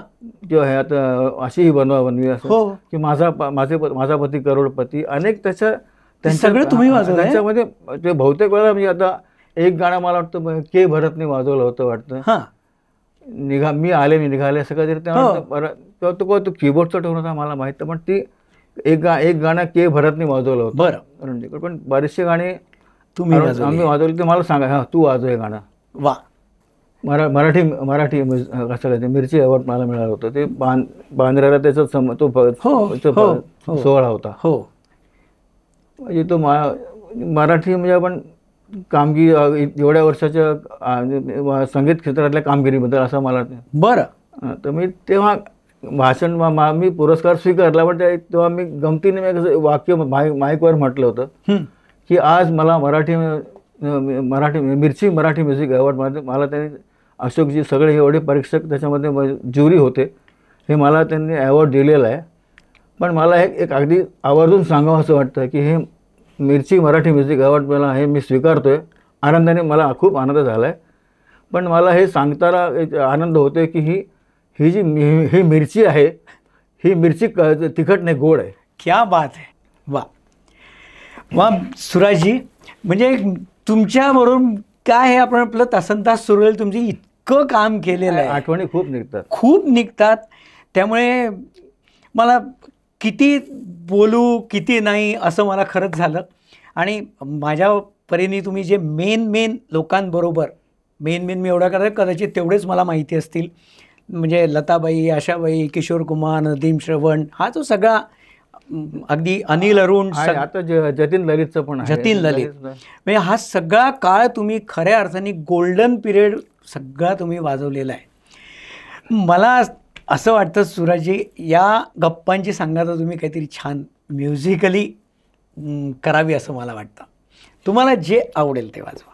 किंवा हे आता अशीही बनवा बनवी असं. हो. की माझा माझे माझा पती करोडपती अनेक त्याच्या सगळं तुम्ही वाजवलंय? त्याच्यामध्ये ते बहुतेक वेळा म्हणजे आता एक गाणं मला वाटतं के भरतने वाजवलं होतं वाटतं. हां. निघा मी आले मी निघाले असं काहीतरी तेव्हा हो. तेव्हा तो तो कीबोर्डचा टोन होता मला माहीत पण ती एक गा एक गाणं के भरतने वाजवलं होतं. बरं. अरुणजीकडे पण बरेचसे गाणे तुम्ही अरुण-. आम्ही वाजवले ते मला सांगा. हां तू वाजव हे गाणं. वा. मरा मराठी मराठी कसं काय ते मिरची अवॉर्ड मला मिळालं होतं. ते बांध बांद्र्याला त्याचा सम तो हो, हो. सोहळा होता. हो. म्हणजे तो मा मराठी म्हणजे आपण कामगिरी एवढ्या वर्षाच्या संगीत क्षेत्रातल्या कामगिरीबद्दल असं मला बरं. अ, तर मी तेव्हा भाषण मा- पुरस्कार स्वीकारला पण तेव्हा मी गमतीने मी कसं वाक्य माईक माईकवर म्हटलं होतं हं. की आज मला मराठी मराठी मिरची मराठी म्युझिक अवॉर्डमध्ये मला त्यांनी अशोकजी सगळे एवढे परीक्षक त्याच्यामध्ये ज्युरी होते हे मला त्यांनी अवॉर्ड दिलेला आहे. पण मला एक एक अगदी आवर्जून सांगावं असं वाटतं की हे मिरची मराठी म्युझिक अवॉर्ड मला हे मी स्वीकारतो आहे आनंदाने मला खूप आनंद झाला आहे पण मला हे सांगताना एक आनंद होतो की ही ही जी मी- ही मिरची आहे ही मिरची क- तिखट नाही गोड आहे. क्या बात आहे. वा. वा सुराजजी म्हणजे तुमच्यावरून काय आहे आपण आपलं तासन तास सुरू होईल तुमची इतकं काम केलेलं आहे. आठवणी खूप निघतात. खूप निघतात. त्यामुळे मला किती बोलू किती नाही असं मला खरंच झालं. आणि माझ्या परीने तुम्ही जे मेन मेन लोकांबरोबर मेन मेन मी एवढा करत कदाचित तेवढेच मला माहिती असतील. म्हणजे लताबाई आशाबाई किशोर कुमार नदीम श्रवण हा जो सगळा अगदी अनिल अरुण आता जतीन ललितचं पण जतीन ललित. म्हणजे हा सगळा काळ तुम्ही खऱ्या अर्थाने गोल्डन पिरियड सगळा तुम्ही वाजवलेला आहे. मला असं वाटतं सुराजी या गप्पांची सांगायला तुम्ही काहीतरी छान म्युझिकली करावी असं मला वाटतं. तुम्हाला जे आवडेल ते वाजवा.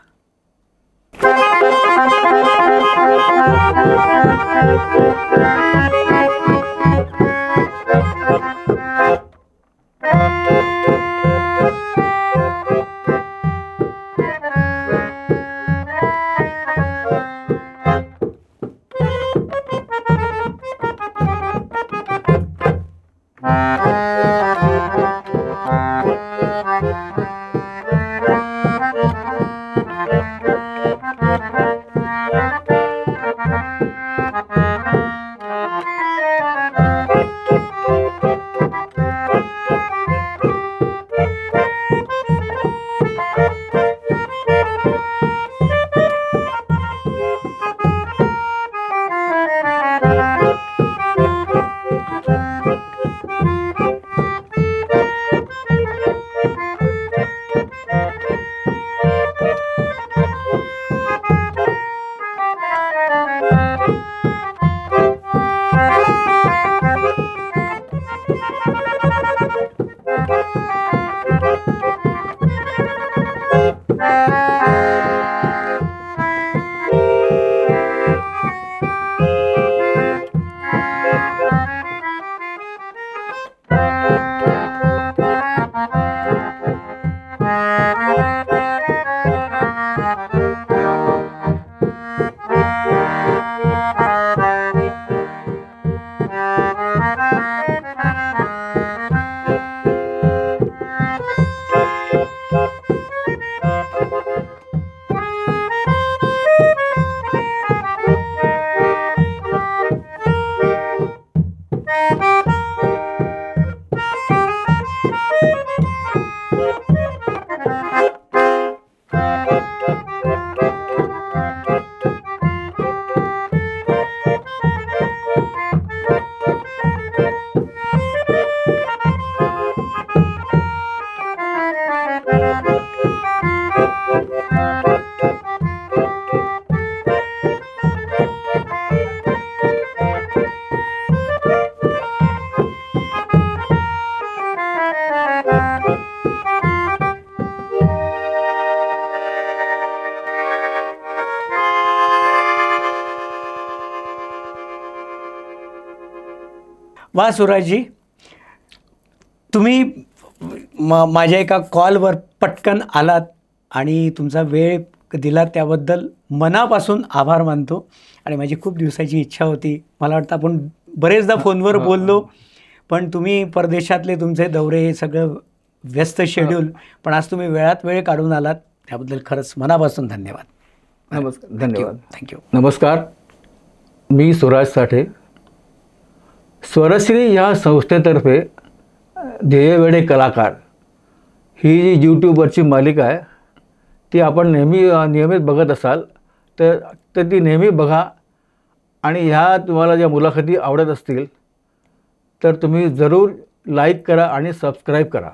वा सुराजजी तुम्ही म माझ्या एका कॉलवर पटकन आलात आणि तुमचा वेळ दिला त्याबद्दल मनापासून आभार मानतो आणि माझी खूप दिवसाची इच्छा होती. मला वाटतं आपण बरेचदा फोनवर बोललो पण तुम्ही परदेशातले तुमचे दौरे हे सगळं व्यस्त शेड्यूल पण आज तुम्ही वेळात वेळ काढून आलात. त्याबद्दल खरंच मनापासून धन्यवाद. नमस्कार धन्यवाद. थँक्यू नमस्कार. मी सुराज साठे स्वरश्री या संस्थेतर्फे ध्येयवेडे कलाकार. ही जी यूट्यूबवरची मालिका आहे ती आपण नेहमी नियमित बघत असाल तर तर ती नेहमी बघा. आणि ह्या तुम्हाला ज्या मुलाखती आवडत असतील तर तुम्ही जरूर लाईक करा आणि सबस्क्राईब करा.